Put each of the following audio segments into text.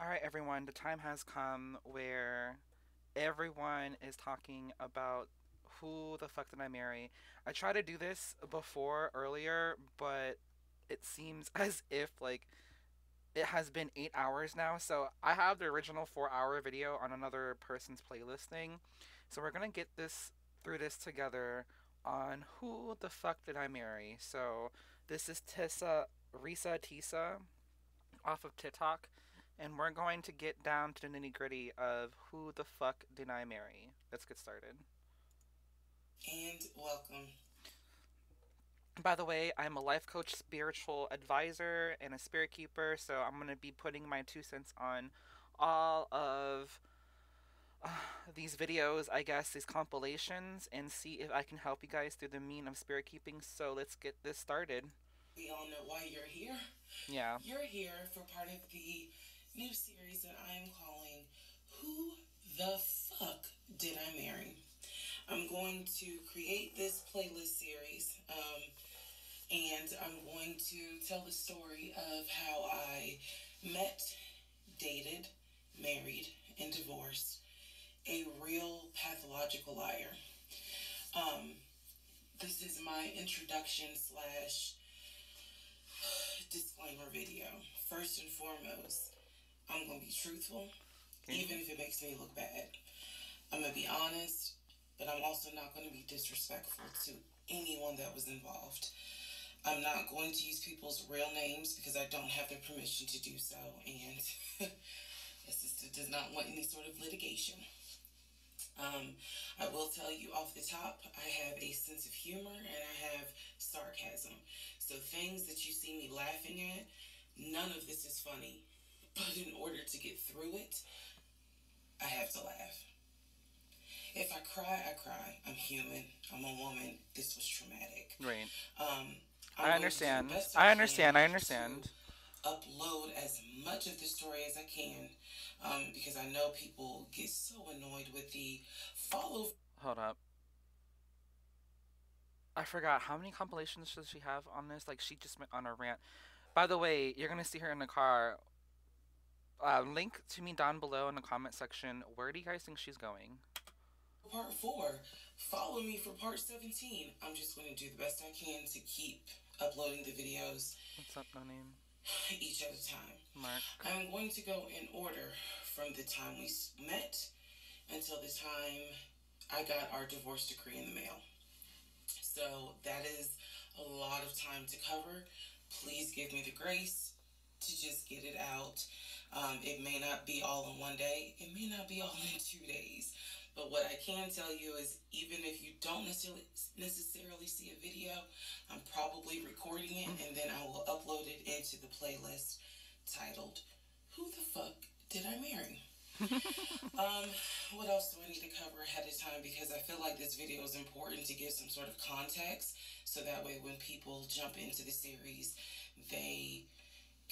All right, everyone, the time has come where everyone is talking about who the fuck did I marry. I tried to do this before earlier, but it seems as if like it has been eight hours now. So I have the original four hour video on another person's playlist thing. So we're gonna get this through this together on who the fuck did I marry. So this is Tissa Reesa Teesa off of TikTok and we're going to get down to the nitty gritty of who the fuck did I marry. Let's get started. And welcome. By the way, I'm a life coach, spiritual advisor, and a spirit keeper, so I'm going to be putting my two cents on all of uh, these videos, I guess, these compilations, and see if I can help you guys through the mean of spirit keeping. So let's get this started. We all know why you're here. Yeah. You're here for part of the new series that I am calling Who the Fuck Did I Marry? I'm going to create this playlist series um, and I'm going to tell the story of how I met, dated, married, and divorced a real pathological liar. Um, this is my introduction slash disclaimer video. First and foremost, I'm going to be truthful, okay. even if it makes me look bad. I'm going to be honest, but I'm also not going to be disrespectful to anyone that was involved. I'm not going to use people's real names because I don't have their permission to do so, and the sister does not want any sort of litigation. Um, I will tell you off the top, I have a sense of humor and I have sarcasm. So things that you see me laughing at, none of this is funny. But in order to get through it, I have to laugh. If I cry, I cry. I'm human. I'm a woman. This was traumatic. Right. Um, I understand. I, I understand. I understand. Upload as much of the story as I can um, because I know people get so annoyed with the follow. Hold up. I forgot how many compilations does she have on this? Like she just went on a rant. By the way, you're gonna see her in the car uh, link to me down below in the comment section. Where do you guys think she's going? Part four. Follow me for part 17. I'm just going to do the best I can to keep uploading the videos. What's up, no name? Each at a time. Mark. I'm going to go in order from the time we met until the time I got our divorce decree in the mail. So that is a lot of time to cover. Please give me the grace to just get it out um, it may not be all in one day. It may not be all in two days. But what I can tell you is even if you don't necessarily necessarily see a video, I'm probably recording it and then I will upload it into the playlist titled Who the Fuck Did I Marry? um, what else do I need to cover ahead of time? Because I feel like this video is important to give some sort of context so that way when people jump into the series, they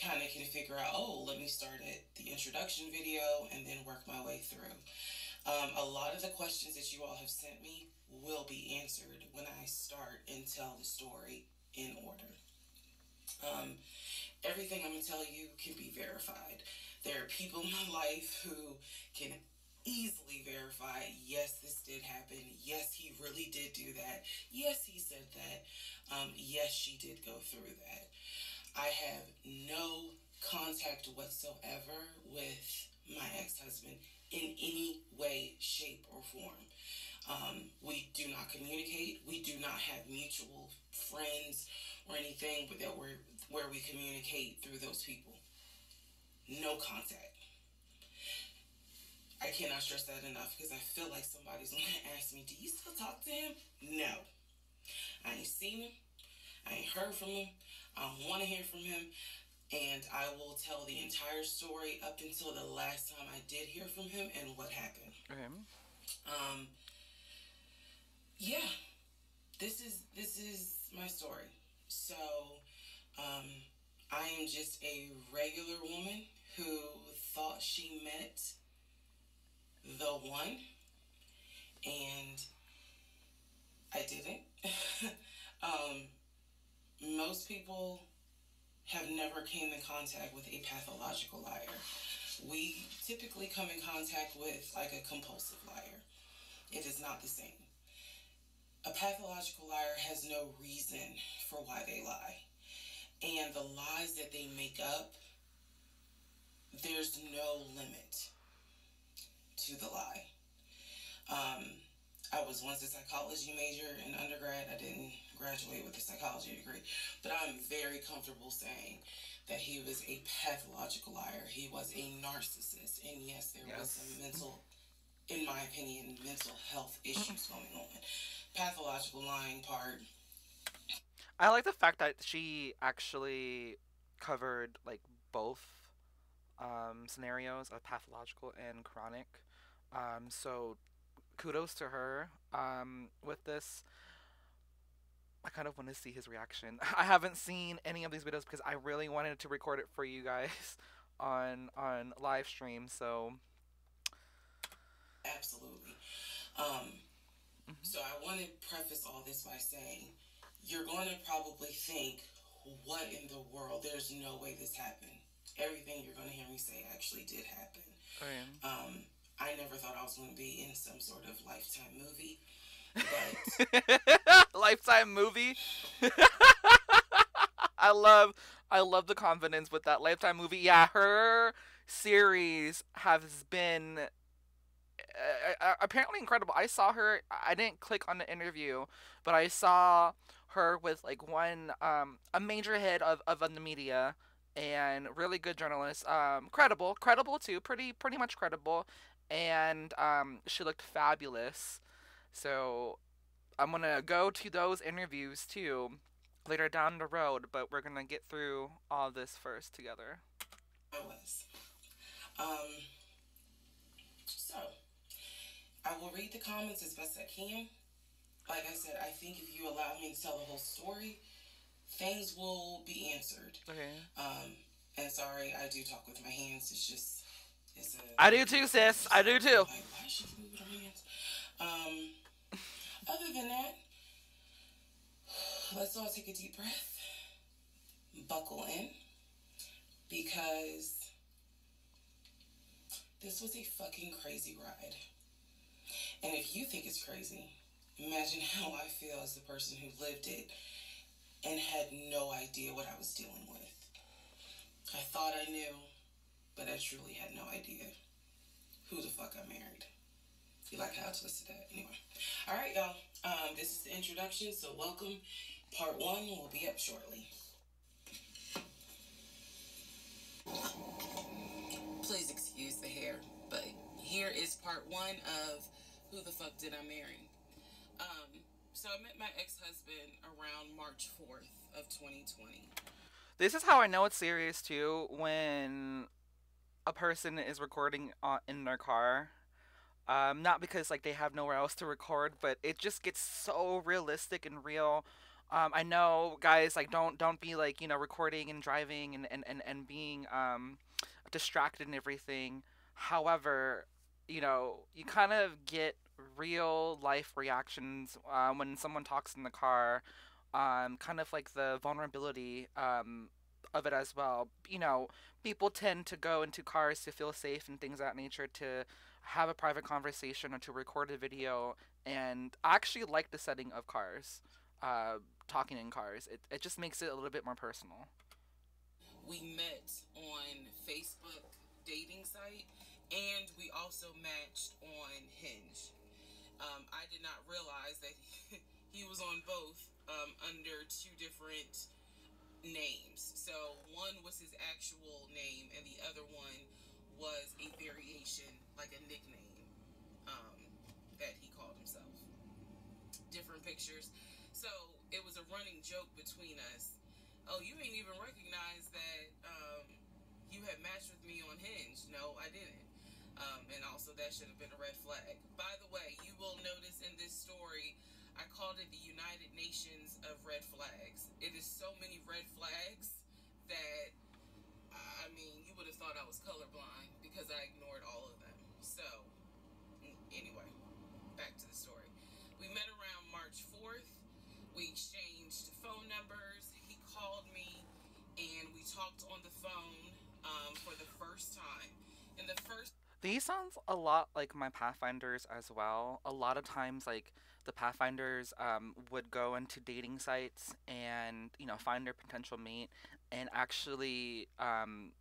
kind of can figure out, oh, let me start at the introduction video and then work my way through. Um, a lot of the questions that you all have sent me will be answered when I start and tell the story in order. Um, everything I'm going to tell you can be verified. There are people in my life who can easily verify yes, this did happen. Yes, he really did do that. Yes, he said that. Um, yes, she did go through that. I have no contact whatsoever with my ex husband in any way, shape, or form. Um, we do not communicate. We do not have mutual friends or anything that we're, where we communicate through those people. No contact. I cannot stress that enough because I feel like somebody's going to ask me, Do you still talk to him? No. I ain't seen him. I ain't heard from him. I want to hear from him. And I will tell the entire story up until the last time I did hear from him and what happened. Okay. Um. Yeah, this is this is my story. So, um, I am just a regular woman who thought she met the one, and I didn't. um, most people have never came in contact with a pathological liar. We typically come in contact with like a compulsive liar. If It is not the same. A pathological liar has no reason for why they lie. And the lies that they make up, there's no limit to the lie. Um, I was once a psychology major in undergrad. I didn't graduate with a psychology degree, but I'm very comfortable saying that he was a pathological liar. He was a narcissist. And yes, there yes. was some mental, in my opinion, mental health issues going on. Pathological lying part. I like the fact that she actually covered like both um, scenarios of pathological and chronic. Um, so kudos to her um, with this. I kind of want to see his reaction. I haven't seen any of these videos because I really wanted to record it for you guys on on live stream. So absolutely. Um, mm-hmm. So I want to preface all this by saying you're going to probably think, "What in the world? There's no way this happened." Everything you're going to hear me say actually did happen. Oh, yeah. Um, I never thought I was going to be in some sort of lifetime movie. Lifetime movie. I love I love the confidence with that Lifetime movie. Yeah, her series has been uh, uh, apparently incredible. I saw her. I didn't click on the interview, but I saw her with like one um a major hit of of the media and really good journalist. Um, credible, credible too. Pretty pretty much credible, and um, she looked fabulous. So I'm gonna go to those interviews too later down the road, but we're gonna get through all this first together. I was. Um, so I will read the comments as best I can. Like I said, I think if you allow me to tell the whole story, things will be answered. Okay. Um, and sorry, I do talk with my hands. It's just, it's a. I do too, sis. I do too. Like, why is she moving her hands? Um, other than that, let's all take a deep breath, buckle in, because this was a fucking crazy ride. And if you think it's crazy, imagine how I feel as the person who lived it and had no idea what I was dealing with. I thought I knew, but I truly had no idea who the fuck I married. You like how I twisted that? Anyway. All right, y'all. Um, this is the introduction, so welcome. Part one will be up shortly. Please excuse the hair, but here is part one of Who the Fuck Did I Marry? Um, so I met my ex-husband around March 4th of 2020. This is how I know it's serious too when a person is recording in their car um, not because like they have nowhere else to record, but it just gets so realistic and real. Um, I know guys like don't don't be like you know recording and driving and and, and, and being um, distracted and everything. However, you know you kind of get real life reactions uh, when someone talks in the car. Um, kind of like the vulnerability um, of it as well. You know, people tend to go into cars to feel safe and things of that nature to have a private conversation or to record a video. And I actually like the setting of cars, uh, talking in cars. It, it just makes it a little bit more personal. We met on Facebook dating site and we also matched on Hinge. Um, I did not realize that he, he was on both um, under two different names. So one was his actual name, and the other one was a variation like a nickname um, that he called himself. Different pictures. So it was a running joke between us. Oh, you ain't even recognize that um, you had matched with me on Hinge. No, I didn't. Um, and also, that should have been a red flag. By the way, you will notice in this story, I called it the United Nations of red flags. It is so many red flags that, I mean, you would have thought I was colorblind because I ignored all of them. So, anyway, back to the story. We met around March 4th. We exchanged phone numbers. He called me and we talked on the phone um, for the first time. In the first These sounds a lot like my Pathfinders as well. A lot of times, like the Pathfinders um, would go into dating sites and you know find their potential mate and actually um,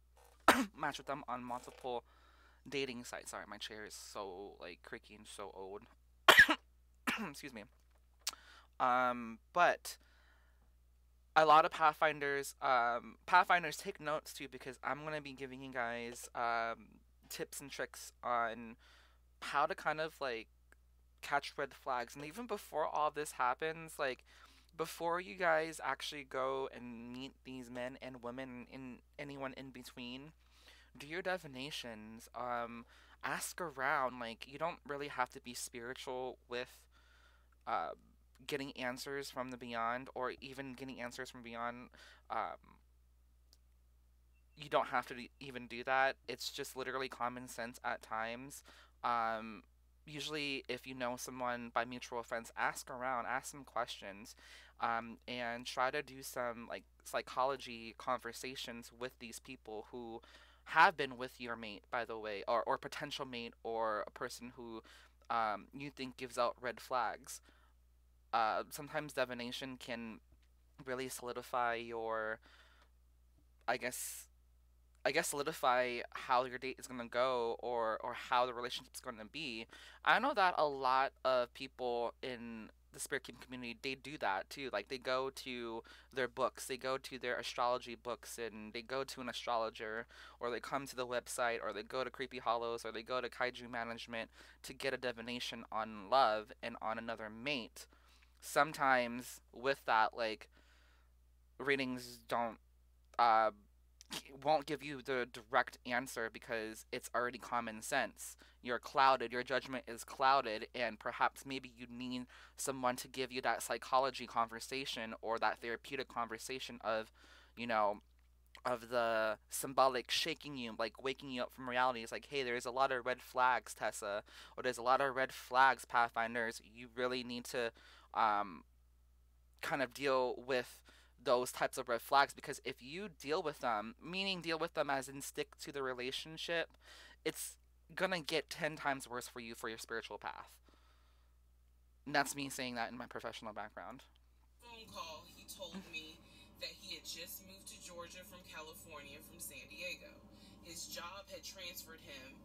match with them on multiple dating sites. Sorry, my chair is so like creaky and so old. Excuse me. Um, but a lot of Pathfinders, um, Pathfinders take notes too because I'm gonna be giving you guys um, tips and tricks on how to kind of like catch red flags. And even before all this happens, like before you guys actually go and meet these men and women and anyone in between, do your divinations. Um, ask around. Like you don't really have to be spiritual with uh, getting answers from the beyond, or even getting answers from beyond. Um, you don't have to even do that. It's just literally common sense at times. Um, usually, if you know someone by mutual friends, ask around, ask some questions, um, and try to do some like psychology conversations with these people who have been with your mate, by the way, or, or potential mate, or a person who um, you think gives out red flags. Uh, sometimes divination can really solidify your, I guess, I guess solidify how your date is gonna go or or how the relationship's gonna be. I know that a lot of people in the spirit keeping community they do that too. Like they go to their books, they go to their astrology books, and they go to an astrologer, or they come to the website, or they go to Creepy Hollows, or they go to Kaiju Management to get a divination on love and on another mate. Sometimes with that, like readings don't uh, won't give you the direct answer because it's already common sense. You're clouded, your judgment is clouded, and perhaps maybe you need someone to give you that psychology conversation or that therapeutic conversation of, you know, of the symbolic shaking you, like waking you up from reality. It's like, hey, there's a lot of red flags, Tessa, or there's a lot of red flags, Pathfinders. You really need to um, kind of deal with those types of red flags because if you deal with them, meaning deal with them as in stick to the relationship, it's gonna get 10 times worse for you for your spiritual path. And that's me saying that in my professional background. Phone call, he told me that he had just moved to Georgia from California from San Diego. His job had transferred him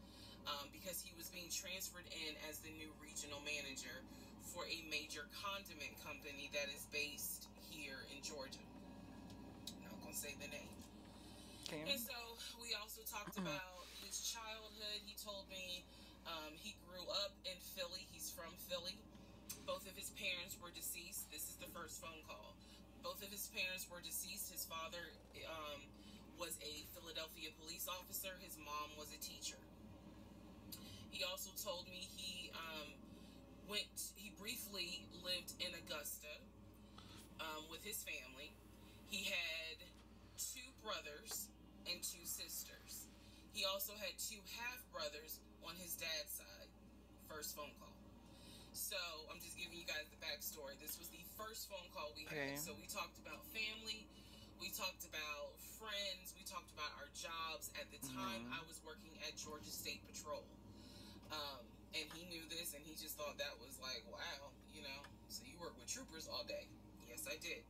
um, because he was being transferred in as the new regional manager for a major condiment company that is based here in Georgia I'm not gonna say the name. And so we also talked about his childhood. He told me um, he grew up in Philly. He's from Philly. Both of his parents were deceased. This is the first phone call. Both of his parents were deceased. His father um, was a Philadelphia police officer. His mom was a teacher. He also told me he um, went. He briefly lived in Augusta um, with his family. He had two brothers and two sisters. He also had two half brothers on his dad's side. First phone call. So I'm just giving you guys the backstory. This was the first phone call we had. Okay. So we talked about family. We talked about friends. We talked about our jobs. At the time, mm-hmm. I was working at Georgia State Patrol. Um, and he knew this and he just thought that was like, wow, you know, so you work with troopers all day. Yes, I did.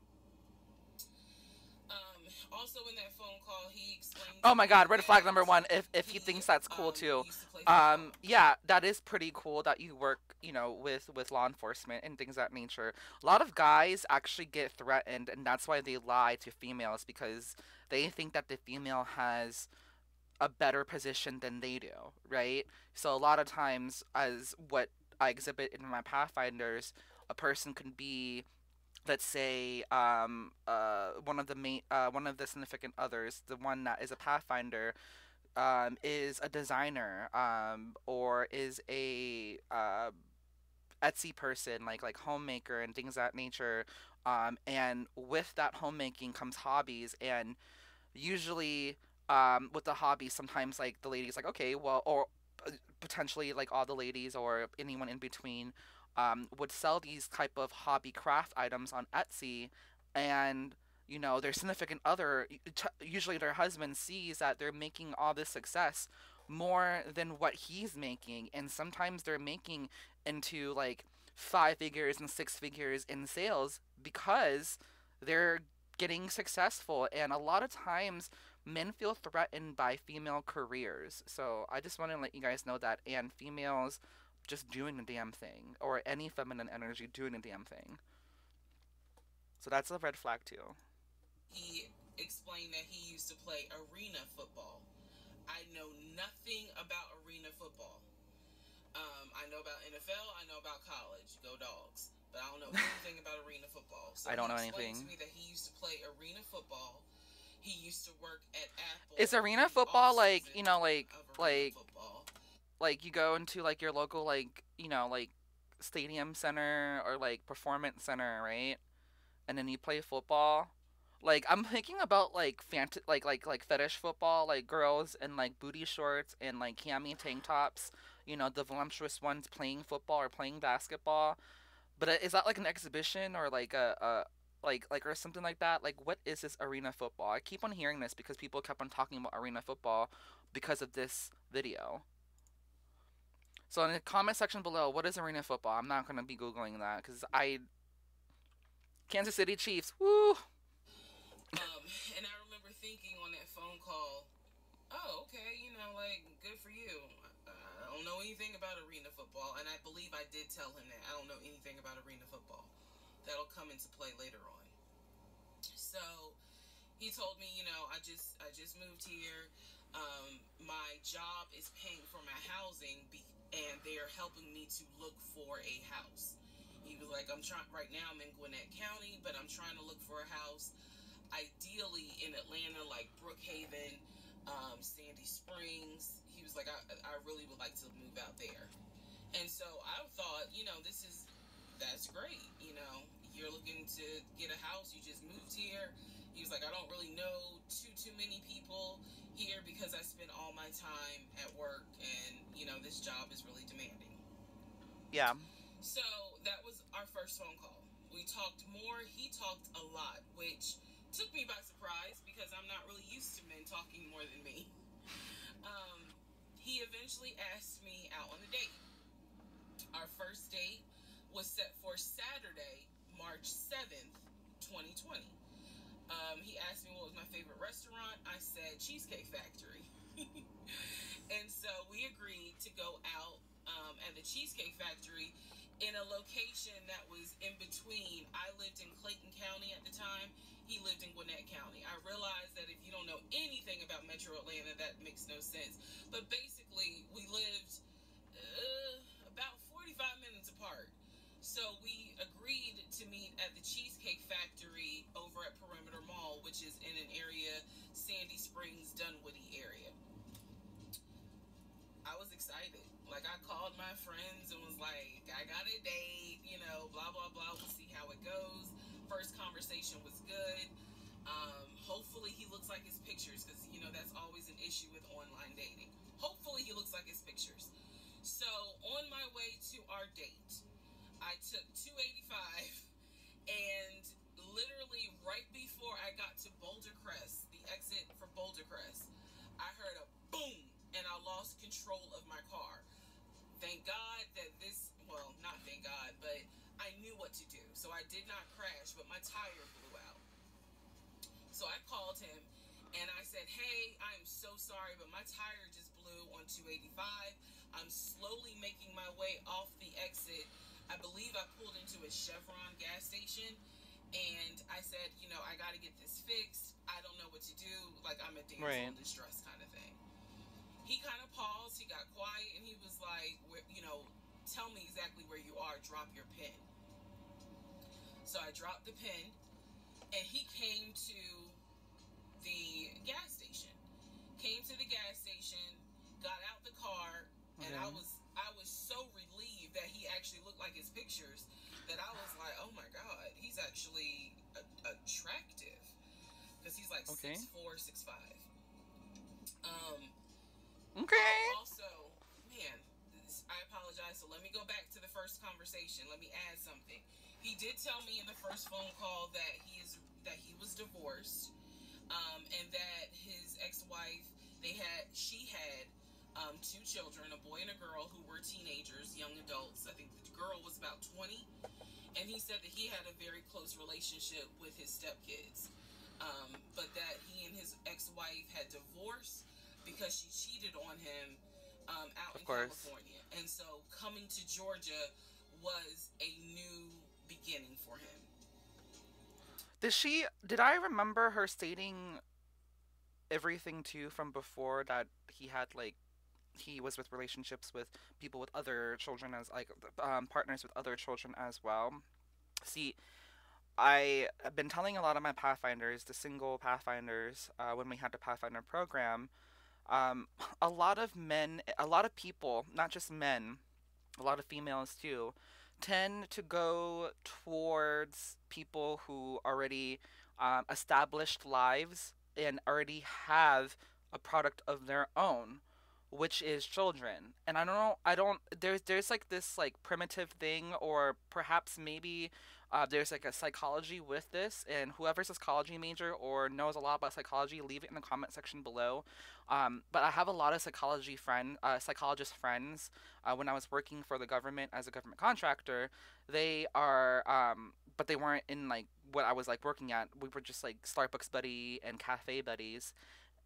Um, also in that phone call, he explained. Oh my God! Red flag number one. If if he, he thinks that's cool um, too, um, yeah, that is pretty cool that you work, you know, with with law enforcement and things of that nature. A lot of guys actually get threatened, and that's why they lie to females because they think that the female has a better position than they do, right? So a lot of times, as what I exhibit in my Pathfinders, a person can be let's say um, uh, one of the main uh, one of the significant others, the one that is a pathfinder, um, is a designer um, or is a uh, Etsy person, like like homemaker and things of that nature. Um, and with that homemaking comes hobbies, and usually um, with the hobby, sometimes like the ladies like okay, well, or uh, potentially like all the ladies or anyone in between um, would sell these type of hobby craft items on Etsy, and you know their significant other, usually their husband, sees that they're making all this success. more than what he's making and sometimes they're making into like five figures and six figures in sales because they're getting successful and a lot of times men feel threatened by female careers so i just want to let you guys know that and females just doing the damn thing or any feminine energy doing the damn thing so that's a red flag too he explained that he used to play arena football I know nothing about arena football. Um, I know about NFL. I know about college. Go dogs. But I don't know anything about arena football. So I don't know anything. To me that he used to play arena football. He used to work at Apple. Is arena football like you know like like football. like you go into like your local like you know like stadium center or like performance center, right? And then you play football. Like I'm thinking about like fant like like like fetish football, like girls in like booty shorts and like cami tank tops. You know, the voluptuous ones playing football or playing basketball. But uh, is that like an exhibition or like a, a like like or something like that? Like what is this arena football? I keep on hearing this because people kept on talking about arena football because of this video. So in the comment section below, what is arena football? I'm not gonna be googling that because I Kansas City Chiefs. Woo! Um, and I remember thinking on that phone call, oh, okay, you know, like, good for you. I don't know anything about arena football, and I believe I did tell him that I don't know anything about arena football. That'll come into play later on. So he told me, you know, I just I just moved here. Um, my job is paying for my housing, and they are helping me to look for a house. He was like, I'm trying right now. I'm in Gwinnett County, but I'm trying to look for a house ideally in Atlanta, like Brookhaven, um, Sandy Springs. He was like, I, I really would like to move out there. And so I thought, you know, this is, that's great. You know, you're looking to get a house, you just moved here. He was like, I don't really know too, too many people here because I spend all my time at work and, you know, this job is really demanding. Yeah. So that was our first phone call. We talked more. He talked a lot, which took me by surprise because I'm not really used to men talking more than me. Um, he eventually asked me out on a date. Our first date was set for Saturday, March 7th, 2020. Um, he asked me what was my favorite restaurant. I said Cheesecake Factory. and so we agreed to go out um, at the Cheesecake Factory in a location that was in between. I lived in Clayton County at the time he lived in Gwinnett County. I realize that if you don't know anything about Metro Atlanta, that makes no sense. But basically, we lived uh, about 45 minutes apart. So we agreed to meet at the Cheesecake Factory over at Perimeter Mall, which is in an area, Sandy Springs, Dunwoody area. I was excited. Like I called my friends and was like, I got a date, you know, blah blah blah. We'll see how it goes first conversation was good. Um, hopefully he looks like his pictures because you know that's always an issue with online dating. Hopefully he looks like his pictures. So on my way to our date, I took 285 and literally right before I got to Boulder Crest, the exit for Boulder Crest, I heard a boom and I lost control of my car. Thank God that this, well, not thank God, but I knew what to do. So I did not crash, but my tire blew out. So I called him and I said, Hey, I am so sorry, but my tire just blew on 285. I'm slowly making my way off the exit. I believe I pulled into a Chevron gas station and I said, you know, I got to get this fixed. I don't know what to do. Like, I'm a damsel right. in distress kind of thing. He kind of paused, he got quiet, and he was like, you know, tell me exactly where you are, drop your pin. So I dropped the pin, and he came to the gas station. Came to the gas station, got out the car, okay. and I was I was so relieved that he actually looked like his pictures that I was like, oh my god, he's actually a- attractive because he's like okay. six four, six five. Um. Okay. Also, man, I apologize. So let me go back to the first conversation. Let me add something he did tell me in the first phone call that he is that he was divorced, um, and that his ex-wife they had she had um, two children, a boy and a girl, who were teenagers, young adults. I think the girl was about 20. And he said that he had a very close relationship with his stepkids. Um, but that he and his ex wife had divorced because she cheated on him um, out of in course. California. And so coming to Georgia was a new beginning for him. Did she? Did I remember her stating everything too from before that he had like he was with relationships with people with other children as like um, partners with other children as well. See, I have been telling a lot of my Pathfinders, the single Pathfinders, uh, when we had the Pathfinder program, um, a lot of men, a lot of people, not just men, a lot of females too, tend to go towards people who already um, established lives and already have a product of their own which is children and i don't know i don't there's there's like this like primitive thing or perhaps maybe uh, there's like a psychology with this, and whoever's a psychology major or knows a lot about psychology, leave it in the comment section below. Um, but I have a lot of psychology friend, uh, psychologist friends. Uh, when I was working for the government as a government contractor, they are, um, but they weren't in like what I was like working at. We were just like Starbucks buddy and cafe buddies,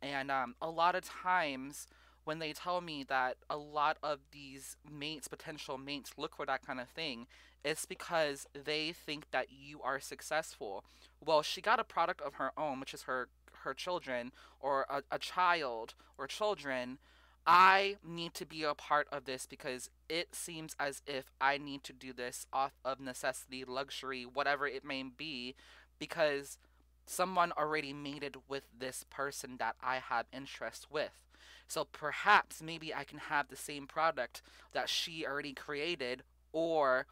and um, a lot of times when they tell me that a lot of these mates, potential mates, look for that kind of thing, it's because they think that you are successful. Well, she got a product of her own, which is her her children or a, a child or children. I need to be a part of this because it seems as if I need to do this off of necessity, luxury, whatever it may be, because someone already mated with this person that I have interest with. So perhaps maybe I can have the same product that she already created, or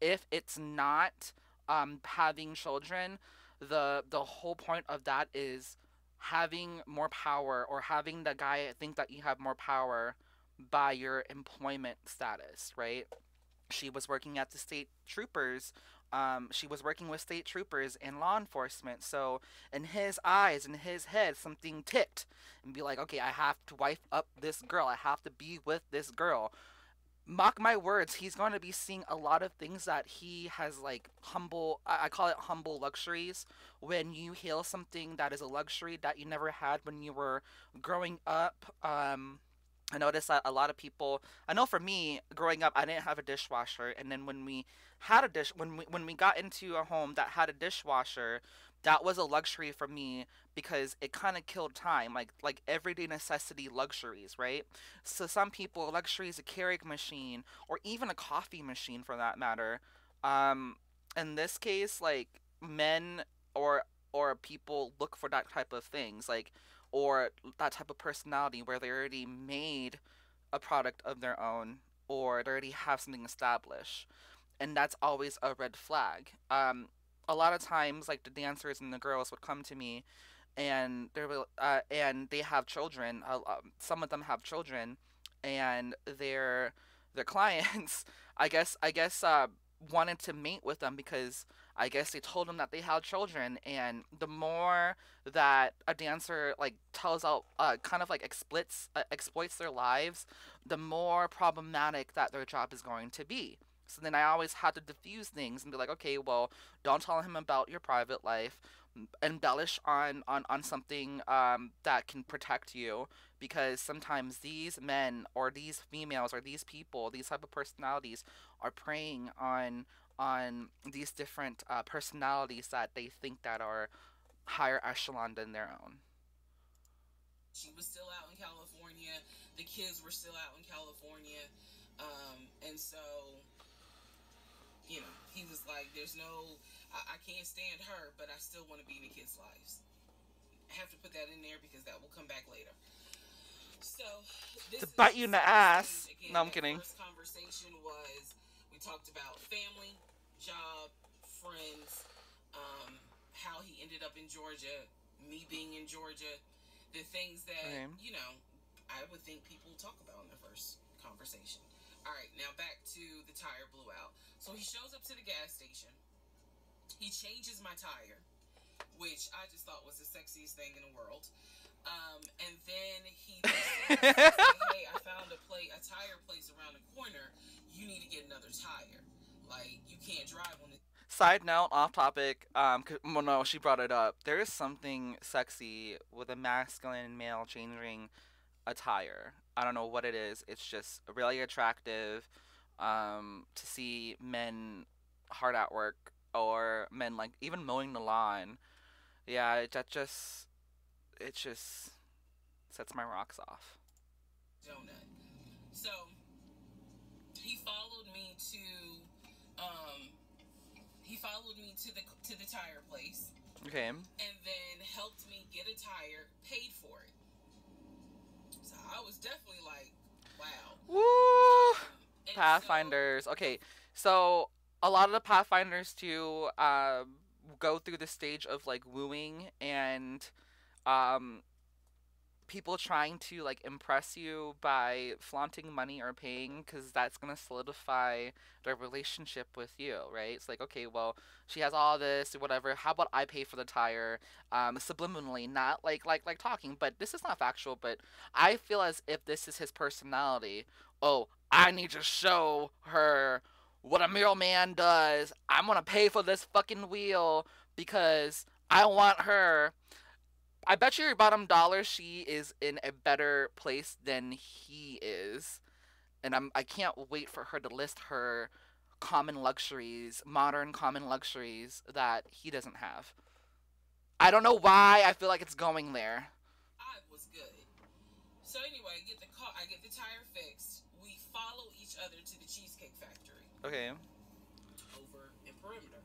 if it's not um, having children, the the whole point of that is having more power or having the guy think that you have more power by your employment status, right? She was working at the state troopers um, she was working with state troopers and law enforcement. So in his eyes, in his head, something ticked and be like, okay, I have to wife up this girl. I have to be with this girl. Mock my words, he's going to be seeing a lot of things that he has like humble, I call it humble luxuries. When you heal something that is a luxury that you never had when you were growing up, um, I noticed that a lot of people. I know for me, growing up, I didn't have a dishwasher, and then when we had a dish, when we when we got into a home that had a dishwasher, that was a luxury for me because it kind of killed time, like like everyday necessity luxuries, right? So some people, luxury is a Keurig machine or even a coffee machine for that matter. Um, in this case, like men or or people look for that type of things, like or that type of personality where they already made a product of their own or they already have something established. And that's always a red flag. Um, a lot of times like the dancers and the girls would come to me and they uh, and they have children. Uh, some of them have children and their their clients i guess i guess uh, wanted to mate with them because I guess they told them that they had children, and the more that a dancer like tells out, uh, kind of like exploits uh, exploits their lives, the more problematic that their job is going to be. So then I always had to diffuse things and be like, okay, well, don't tell him about your private life. Embellish on on on something um, that can protect you because sometimes these men or these females or these people, these type of personalities, are preying on on these different uh, personalities that they think that are higher echelon than their own. She was still out in California. The kids were still out in California, um, and so you know he was like, "There's no, I, I can't stand her, but I still want to be in the kids' lives." I have to put that in there because that will come back later. So, to bite you in the ass. Again, no, I'm kidding. First conversation was we talked about family, job, friends, um, how he ended up in Georgia, me being in Georgia, the things that, okay. you know, I would think people talk about in the first conversation. All right, now back to the tire blew out. So he shows up to the gas station. He changes my tire, which I just thought was the sexiest thing in the world. Um, and then he says, hey, I found a place tire place around the corner, you need to get another tire. Like you can't drive on the Side note, off topic. Um, well, no, she brought it up. There is something sexy with a masculine male changing attire. I don't know what it is. It's just really attractive. Um, to see men hard at work or men like even mowing the lawn. Yeah, it, that just it just sets my rocks off. donut. So he followed me to um he followed me to the to the tire place Okay. and then helped me get a tire, paid for it. So I was definitely like, wow. Woo! And Pathfinders. Okay, so a lot of the Pathfinders too um, go through the stage of like wooing and um, people trying to like impress you by flaunting money or paying because that's gonna solidify their relationship with you, right? It's like okay, well she has all this or whatever. How about I pay for the tire? Um, subliminally, not like like like talking, but this is not factual. But I feel as if this is his personality. Oh, I need to show her what a real man does. I'm gonna pay for this fucking wheel because I want her. I bet you your bottom dollar she is in a better place than he is. And I'm I can't wait for her to list her common luxuries, modern common luxuries that he doesn't have. I don't know why I feel like it's going there. I was good. So anyway, I get the car, I get the tire fixed. We follow each other to the Cheesecake Factory Okay. over in Perimeter.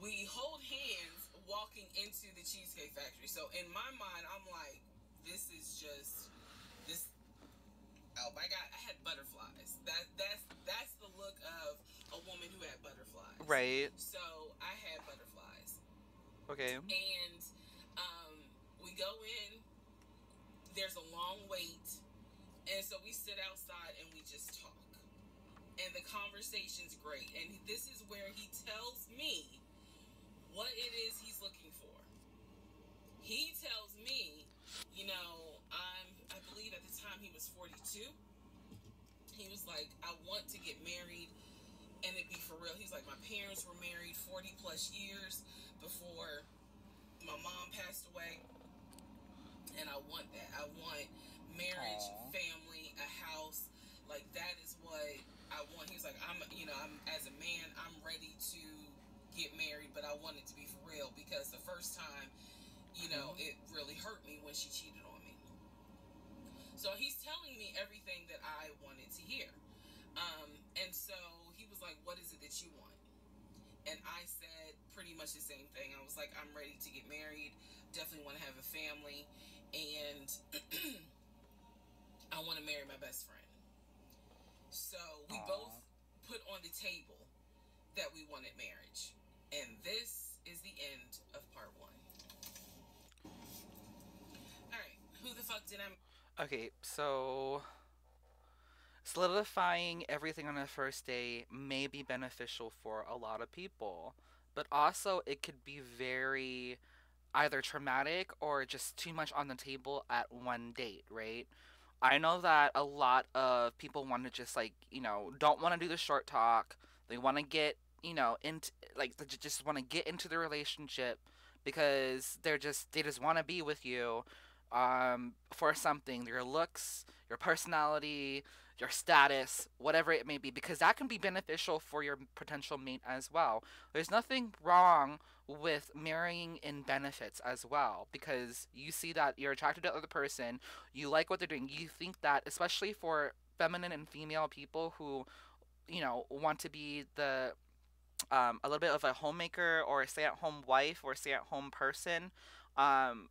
We hold hands walking into the Cheesecake Factory. So in my mind, I'm like, this is just this. Oh my God! I had butterflies. That that's that's the look of a woman who had butterflies. Right. So I had butterflies. Okay. and um, we go in. There's a long wait, and so we sit outside and we just talk. And the conversation's great. And this is where he tells me what it is he's looking for. He tells me, you know, I'm. I believe at the time he was 42. He was like, I want to get married and it be for real. He's like, my parents were married 40 plus years before my mom passed away. And I want that. I want marriage, Aw. family, a house. Like that is what I want. He's like, I'm, you know, I'm as a man, I'm ready to get married, but I wanted to be for real because the first time, you know, it really hurt me when she cheated on me. So he's telling me everything that I wanted to hear. Um, and so he was like, What is it that you want? And I said pretty much the same thing. I was like, I'm ready to get married, definitely want to have a family, and I want to marry my best friend. So we Aw. both put on the table that we wanted marriage. And this is the end of part one. Alright, who the fuck did I Okay, so solidifying everything on the first day may be beneficial for a lot of people, but also it could be very either traumatic or just too much on the table at one date, right? I know that a lot of people want to just like, you know, don't want to do the short talk. They want to get, you know, into like they just want to get into the relationship because they're just they just want to be with you um, for something, your looks, your personality, your status, whatever it may be, because that can be beneficial for your potential mate as well. There's nothing wrong with marrying in benefits as well, because you see that you're attracted to the other person, you like what they're doing, you think that, especially for feminine and female people who, you know, want to be the um, a little bit of a homemaker or a stay-at-home wife or stay-at-home person. Um,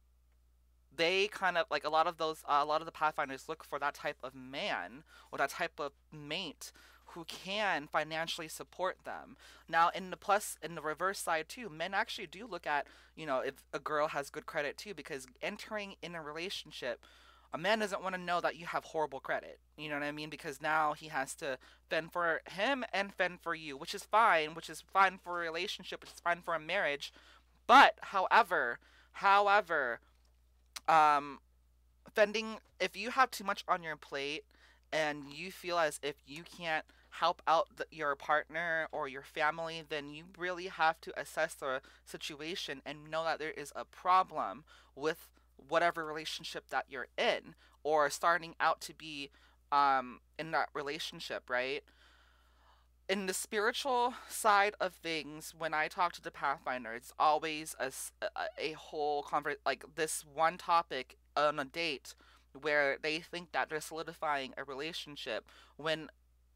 they kind of like a lot of those uh, a lot of the pathfinders look for that type of man or that type of mate who can financially support them now in the plus in the reverse side too men actually do look at you know if a girl has good credit too because entering in a relationship a man doesn't want to know that you have horrible credit you know what i mean? Because now he has to fend for him and fend for you which is fine which is fine for a relationship which is fine for a marriage. But however however um fending if you have too much on your plate and you feel as if you can't help out the, your partner or your family, then you really have to assess the situation and know that there is a problem with whatever relationship that you're in or starting out to be um, in that relationship, right? In the spiritual side of things, when I talk to the Pathfinder, it's always a, a, whole convert like this one topic on a date where they think that they're solidifying a relationship when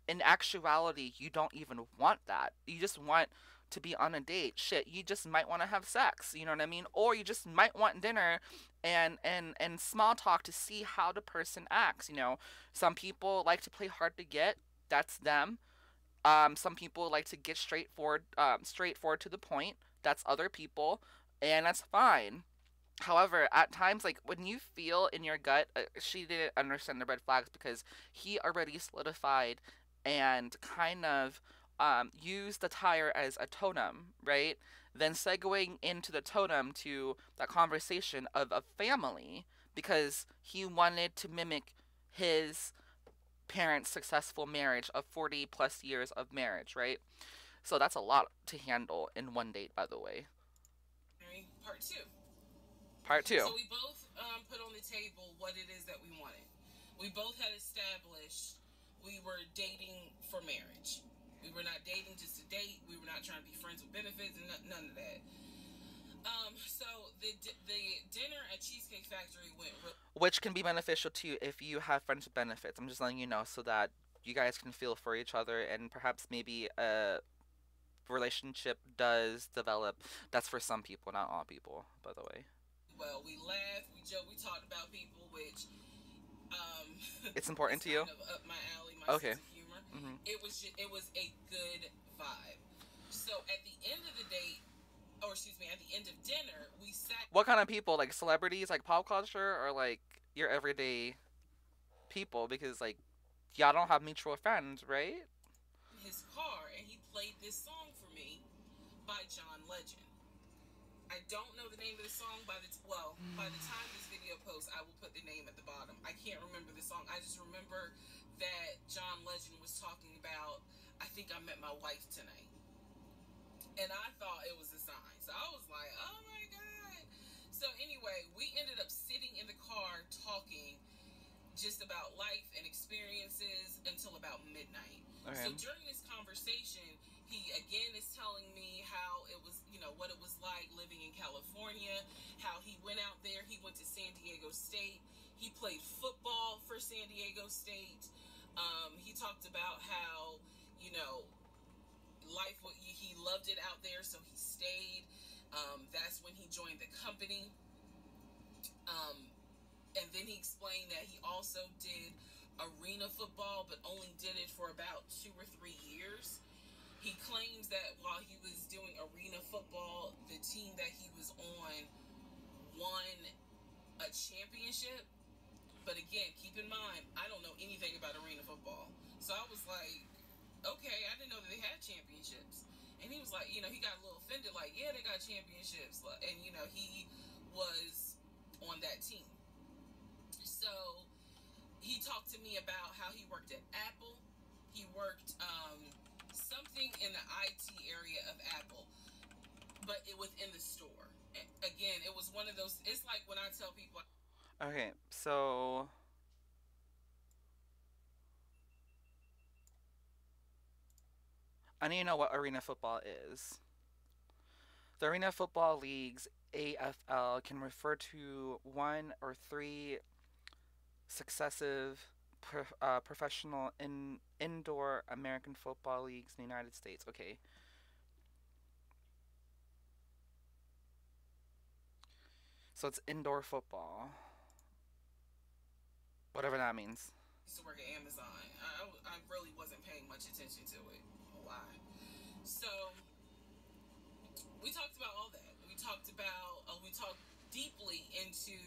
in actuality you don't even want that. You just want to be on a date. Shit, you just might want to have sex, you know what I mean? Or you just might want dinner and and and small talk to see how the person acts, you know. Some people like to play hard to get. That's them. Um, some people like to get straightforward um, straightforward to the point. That's other people, and that's fine. However, at times, like when you feel in your gut, uh, she didn't understand the red flags because he already solidified and kind of um, used the tire as a totem, right? Then segueing into the totem to that conversation of a family because he wanted to mimic his parents' successful marriage of 40 plus years of marriage, right? So that's a lot to handle in one date, by the way. Part two. Part two. So we both um, put on the table what it is that we wanted. We both had established we were dating for marriage. We were not dating just to date. We were not trying to be friends with benefits and none of that. Um, so the the dinner at Cheesecake Factory went. Real- Which can be beneficial to you if you have friends with benefits. I'm just letting you know so that you guys can feel for each other and perhaps maybe a relationship does develop. That's for some people, not all people, by the way well. We laughed, we joked, we talked about people, which um, it's important to you. up my alley, my okay. Sense of humor. Mm-hmm. It was just, it was a good vibe. So at the end of the date, or excuse me, at the end of dinner, we sat. What kind of people? Like celebrities, like pop culture, or like your everyday people? Because like y'all don't have mutual friends, right? His car, and he played this song for me by John Legend. I don't know the name of the song by the t- well, by the time this video posts, I will put the name at the bottom. I can't remember the song. I just remember that John Legend was talking about I think I met my wife tonight. And I thought it was a sign. So I was like, "Oh my god." So anyway, we ended up sitting in the car talking just about life and experiences until about midnight. Okay. So during this conversation, he again is telling me how it was, you know, what it was like living in California, how he went out there, he went to San Diego State, he played football for San Diego State. Um, he talked about how, you know, life he loved it out there, so he stayed. Um, that's when he joined the company. Um, and then he explained that he also did arena football, but only did it for about two or three years. He claims that while he was doing arena football, the team that he was on won a championship. But again, keep in mind, I don't know anything about arena football. So I was like, okay, I didn't know that they had championships. And he was like, you know, he got a little offended, like, yeah, they got championships. And, you know, he was on that team. So he talked to me about how he worked at Apple. He worked um, something in the IT area of Apple, but it within the store. Again, it was one of those. It's like when I tell people. Okay, so. I need to know what arena football is. The Arena Football League's AFL can refer to one or three successive uh, professional in indoor American football leagues in the United States. Okay. So it's indoor football. Whatever that means. I used to work at Amazon. I, I really wasn't paying much attention to it. Why? So we talked about all that. We talked about, uh, we talked deeply into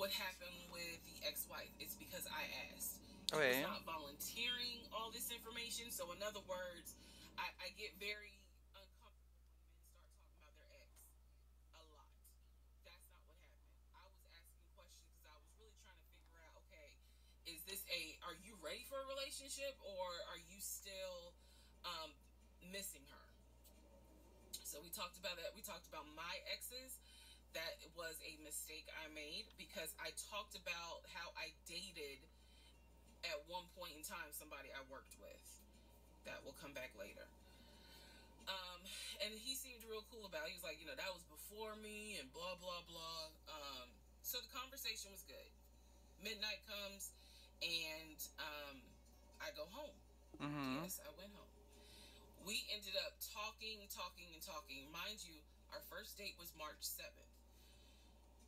what happened with the ex-wife. It's because I asked. Okay. was not volunteering all this information. So in other words, I, I get very uncomfortable when men start talking about their ex a lot. That's not what happened. I was asking questions because I was really trying to figure out, okay, is this a are you ready relationship or are you still um, missing her? So we talked about that. We talked about my exes. That was a mistake I made because I talked about how I dated at one point in time somebody I worked with. That will come back later. Um, and he seemed real cool about it. He was like, you know, that was before me and blah, blah, blah. Um, so the conversation was good. Midnight comes and um, I go home. Mm-hmm. Yes, I went home. We ended up talking, talking, and talking. Mind you, our first date was March 7th.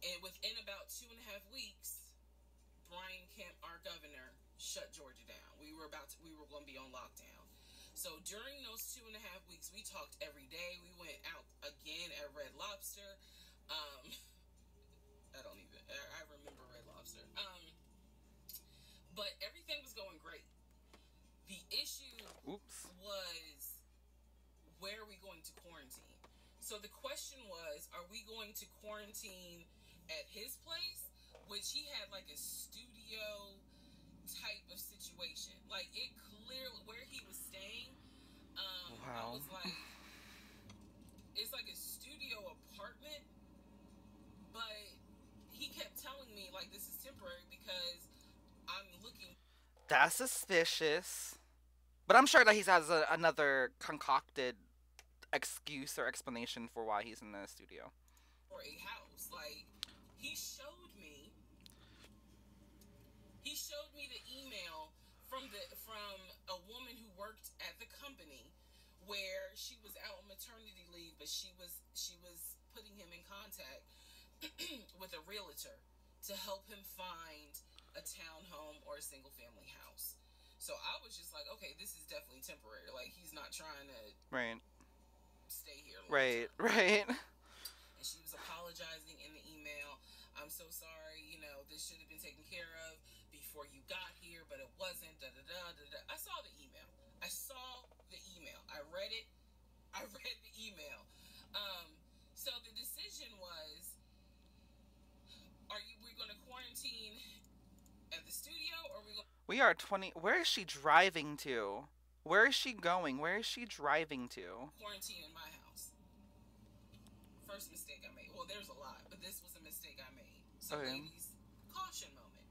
And within about two and a half weeks, Brian Kemp, our governor, shut Georgia down. We were about to, we were going to be on lockdown. So during those two and a half weeks, we talked every day. We went out again at Red Lobster. Um, I don't even. I remember Red Lobster. Um, but everything was going great. The issue Oops. was where are we going to quarantine? So the question was, are we going to quarantine at his place, which he had like a studio type of situation. Like it clearly where he was staying. Um, Wow. I was like, it's like a studio apartment, but he kept telling me like this is temporary because I'm looking That's suspicious. But I'm sure that he has a, another concocted excuse or explanation for why he's in the studio. for a house. Like he showed me he showed me the email from the from a woman who worked at the company where she was out on maternity leave but she was she was putting him in contact with a realtor to help him find a townhome or a single family house. So I was just like, okay, this is definitely temporary. Like he's not trying to Right. stay here. Right. term Right. and she was apologizing in the email. I'm so sorry, you know, this should have been taken care of before you got here, but it wasn't. Da da da da da. I saw the email. I saw the email. I read it. I read the email. Um, so the decision was: Are you? We're going to quarantine at the studio, or we are 20. Where is she driving to? Where is she going? Where is she driving to? quarantine in my house? First mistake I made. Well, there's a lot, but this was a mistake I made. So, Okay. ladies, caution moment.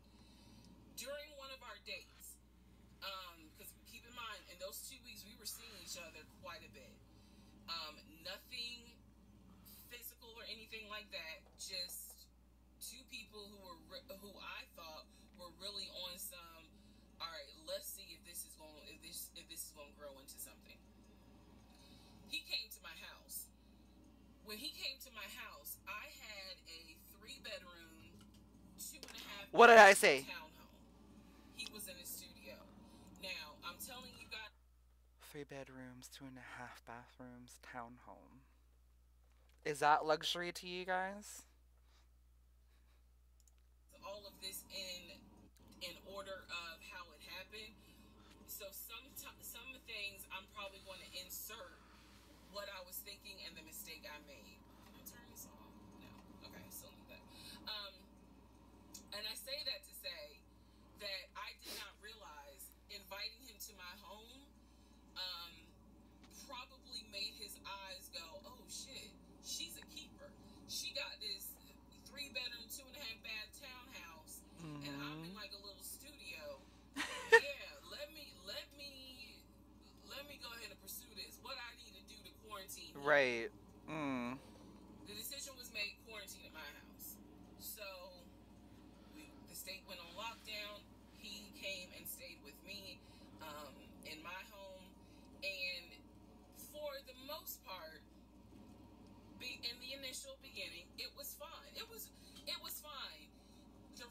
During one of our dates, um, because keep in mind, in those two weeks, we were seeing each other quite a bit. Um, nothing physical or anything like that. Just two people who were re- who I thought were really on some. All right, let's see if this is going if this if this is going to grow into something. He came to my house. When he came to my house, I had a three bedroom, two and a half. What did I say? Townhome. He was in his studio. Now I'm telling you guys. Three bedrooms, two and a half bathrooms, townhome. Is that luxury to you guys? all of this in in order of how it happened. So some some things I'm probably going to insert what I was thinking and the mistake I made. Can I turn this on? No. Okay, still need that. Um, and I say that to say that I did not realize inviting him to my home um, probably made his eyes go, oh shit, she's a keeper. She got this three bedroom, two and a half bath townhouse, and I'm in Mhm. like a little. Yeah, let me, let me, let me go ahead and pursue this. What I need to do to quarantine. Right. Mm. The decision was made quarantine at my house. So we, the state went on lockdown. He came and stayed with me um, in my home, and for the most part, be, in the initial beginning, it was fine. It was it was fine.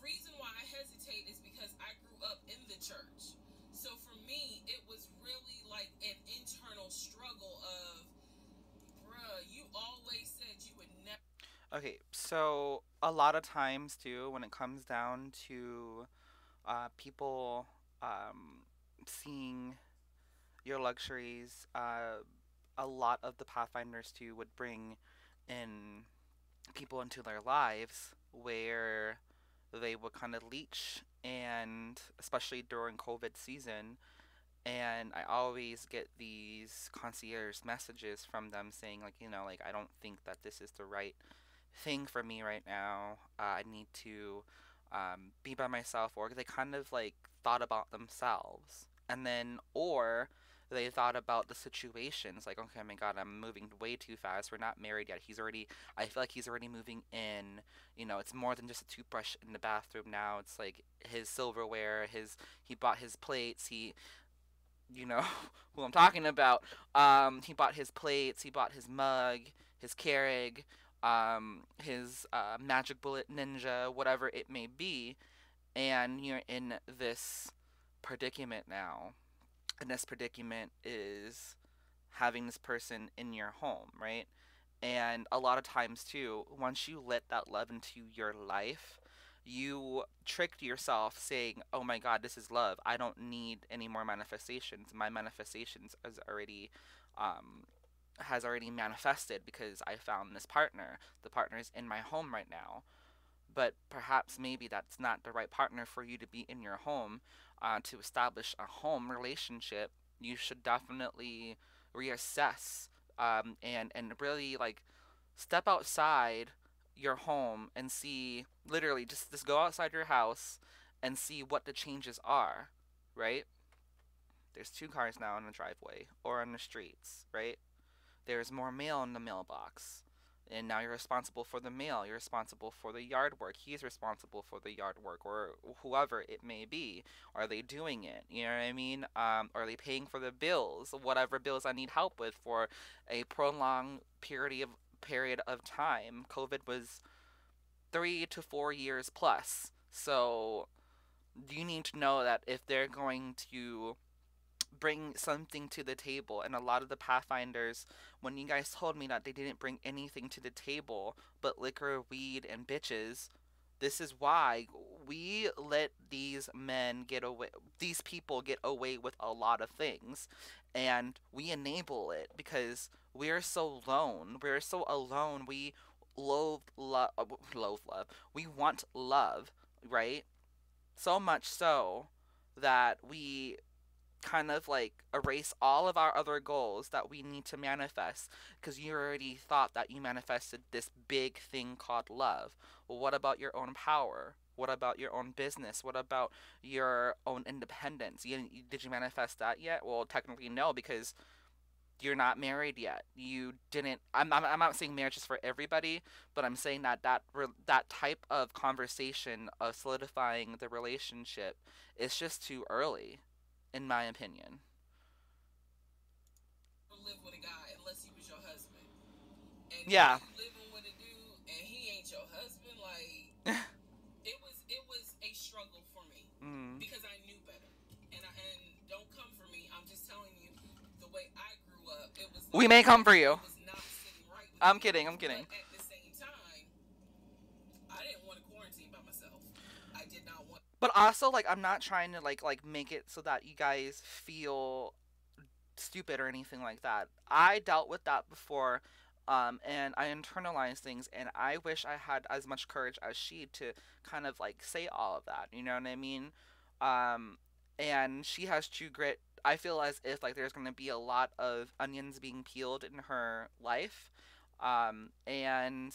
Reason why I hesitate is because I grew up in the church. So for me, it was really like an internal struggle of, bruh, you always said you would never. Okay, so a lot of times too, when it comes down to uh, people um, seeing your luxuries, uh, a lot of the Pathfinders too would bring in people into their lives where they would kind of leech, and especially during COVID season, and I always get these concierge messages from them saying like, you know, like I don't think that this is the right thing for me right now. Uh, I need to um, be by myself, or they kind of like thought about themselves, and then or they thought about the situations like okay my god i'm moving way too fast. We're not married yet. He's already i feel like he's already moving in. You know it's more than just a toothbrush in the bathroom now. It's like his silverware his he bought his plates. He you know who i'm talking about. Um he bought his plates. He bought his mug his Keurig, um, his uh, magic bullet ninja, whatever it may be, and you're in this predicament now and this predicament is having this person in your home, right? And a lot of times too, once you let that love into your life, you tricked yourself saying, "Oh my God, this is love. I don't need any more manifestations. My manifestations is already, um, has already manifested because I found this partner. The partner is in my home right now." But perhaps maybe that's not the right partner for you to be in your home uh, to establish a home relationship, you should definitely reassess um, and and really like step outside your home and see literally just just go outside your house and see what the changes are, right? There's two cars now in the driveway or on the streets, right? There's more mail in the mailbox and now you're responsible for the mail you're responsible for the yard work he's responsible for the yard work or whoever it may be. Are they doing it? You know what i mean? Um, are they paying for the bills? Whatever bills i need help with for a prolonged period of period of time. Covid was three to four years plus. So you need to know that if they're going to bring something to the table. And a lot of the Pathfinders, when you guys told me that they didn't bring anything to the table but liquor, weed, and bitches, this is why we let these men get away, these people get away with a lot of things. And we enable it because we're so alone. We're so alone. We loathe love. Uh, loathe love. We want love, right? So much so that we kind of like erase all of our other goals that we need to manifest because you already thought that you manifested this big thing called love. Well, what about your own power? What about your own business? What about your own independence? You, did you manifest that yet? Well, technically, no, because you're not married yet. You didn't. I'm, I'm, I'm not saying marriage is for everybody, but I'm saying that that that type of conversation of solidifying the relationship is just too early in my opinion. Live with a guy unless he was your husband. And yeah. living with a dude and he ain't your husband, like it was it was a struggle for me mm. because I knew better. And I, and don't come for me. I'm just telling you the way I grew up. It was. Like, we may come for you. Right I'm kidding. I'm kidding. But but also like I'm not trying to like like make it so that you guys feel stupid or anything like that. I dealt with that before um, and I internalized things and I wish I had as much courage as she to kind of like say all of that, you know what I mean? Um, and she has true grit. I feel as if like there's going to be a lot of onions being peeled in her life. Um, and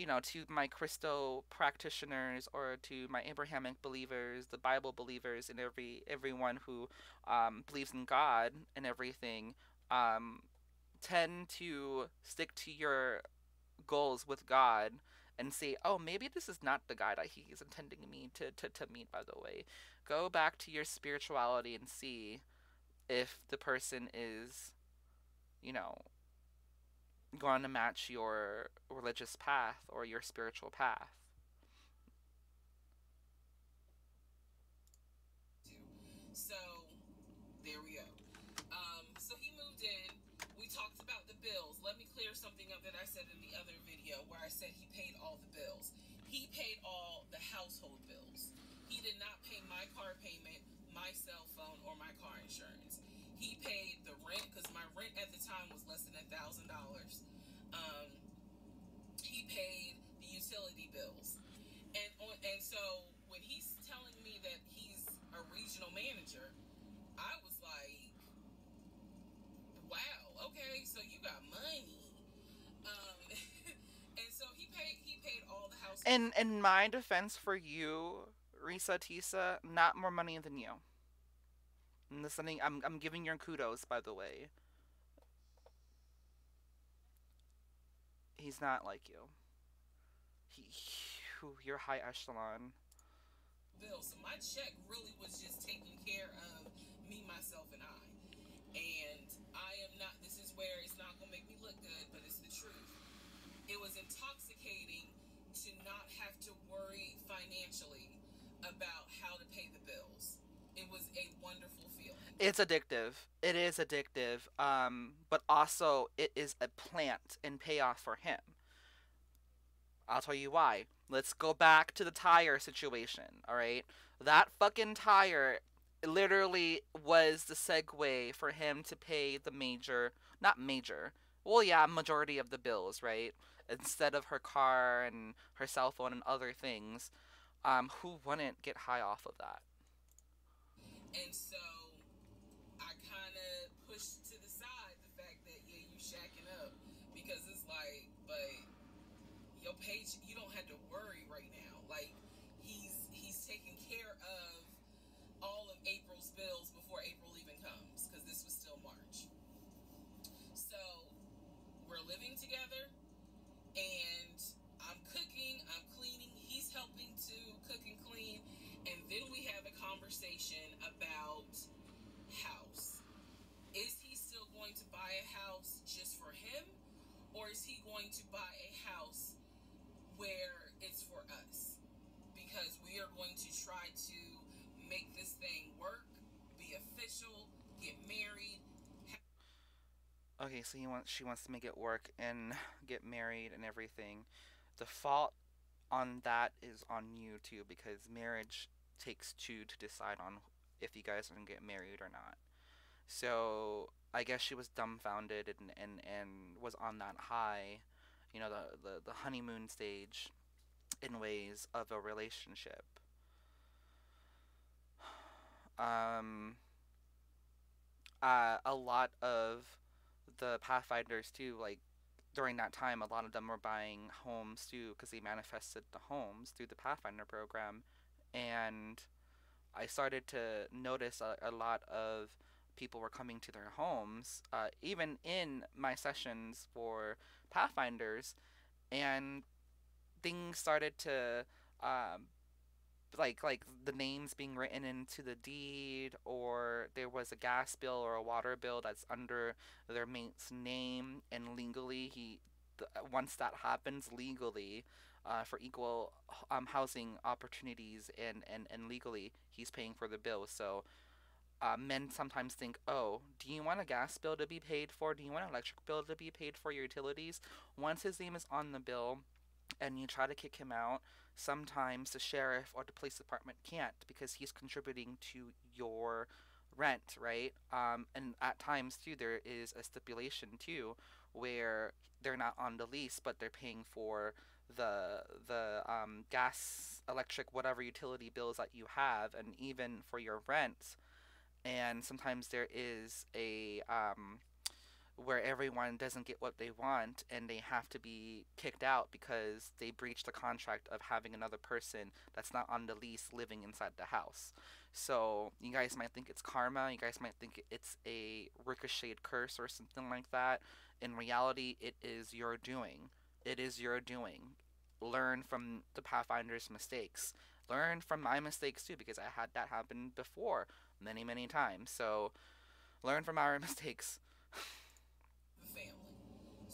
you know, to my Christo practitioners or to my Abrahamic believers, the Bible believers, and every everyone who um, believes in God and everything, um, tend to stick to your goals with God and say, oh, maybe this is not the guy that he's intending me to, to, to meet, by the way. Go back to your spirituality and see if the person is, you know, going to match your religious path or your spiritual path. So there we go. Um, so he moved in. We talked about the bills. Let me clear something up that I said in the other video where I said he paid all the bills. He paid all the household bills. He did not pay my car payment, my cell phone, or my car insurance. He paid the rent because my rent at the time was less than a thousand dollars. Um, he paid the utility bills, and on and so when he's telling me that he's a regional manager, I was like, wow, okay, so you got money. Um, and so he paid he paid all the house. In in my defense for you, Reesa Teesa, not more money than you. And listening, I'm I'm giving your kudos, by the way. He's not like you. He, he you're high echelon. Bill, so my check really was just taking care of me, myself, and I. And I am not. This is where it's not gonna make me look good, but it's the truth. It was intoxicating to not have to worry financially about how to pay the bills. It was a wonderful. It's addictive. It is addictive. Um, but also it is a plant and payoff for him. I'll tell you why. Let's go back to the tire situation, alright? That fucking tire literally was the segue for him to pay the major, not major, well, yeah, majority of the bills, right? Instead of her car and her cell phone and other things. Um, who wouldn't get high off of that? And so I kind of pushed to the side the fact that, yeah, you shacking up. Because it's like, but your page, you don't have to worry right now. Like, he's he's taking care of all of April's bills before April even comes. Because this was still March. So we're living together. And I'm cooking, I'm cleaning, he's helping to cook and clean. And then we have a conversation about house. Is he still going to buy a house just for him? Or is he going to buy a house where it's for us? Because we are going to try to make this thing work, be official, get married. Okay, so he wants she wants to make it work and get married and everything. The fault on that is on you too because marriage takes two to decide on if you guys are gonna get married or not. So I guess she was dumbfounded and, and, and was on that high, you know, the, the, the honeymoon stage in ways of a relationship. Um, uh, a lot of the Pathfinders too, like during that time, a lot of them were buying homes too because they manifested the homes through the Pathfinder program, and I started to notice a, a lot of people were coming to their homes, uh, even in my sessions for Pathfinders, and things started to um, like like the names being written into the deed or there was a gas bill or a water bill that's under their mate's name and legally he once that happens legally uh, for equal um, housing opportunities and, and, and legally he's paying for the bill. So uh, men sometimes think oh do you want a gas bill to be paid for do you want an electric bill to be paid for your utilities once his name is on the bill and you try to kick him out sometimes the sheriff or the police department can't because he's contributing to your rent, right? Um, and at times too, there is a stipulation too where they're not on the lease, but they're paying for the the um, gas, electric, whatever utility bills that you have, and even for your rent. And sometimes there is a um, where everyone doesn't get what they want and they have to be kicked out because they breached the contract of having another person that's not on the lease living inside the house. So you guys might think it's karma, you guys might think it's a ricocheted curse or something like that. In reality, it is your doing. It is your doing. Learn from the Pathfinder's mistakes. Learn from my mistakes too, because I had that happen before many, many times. So learn from our mistakes.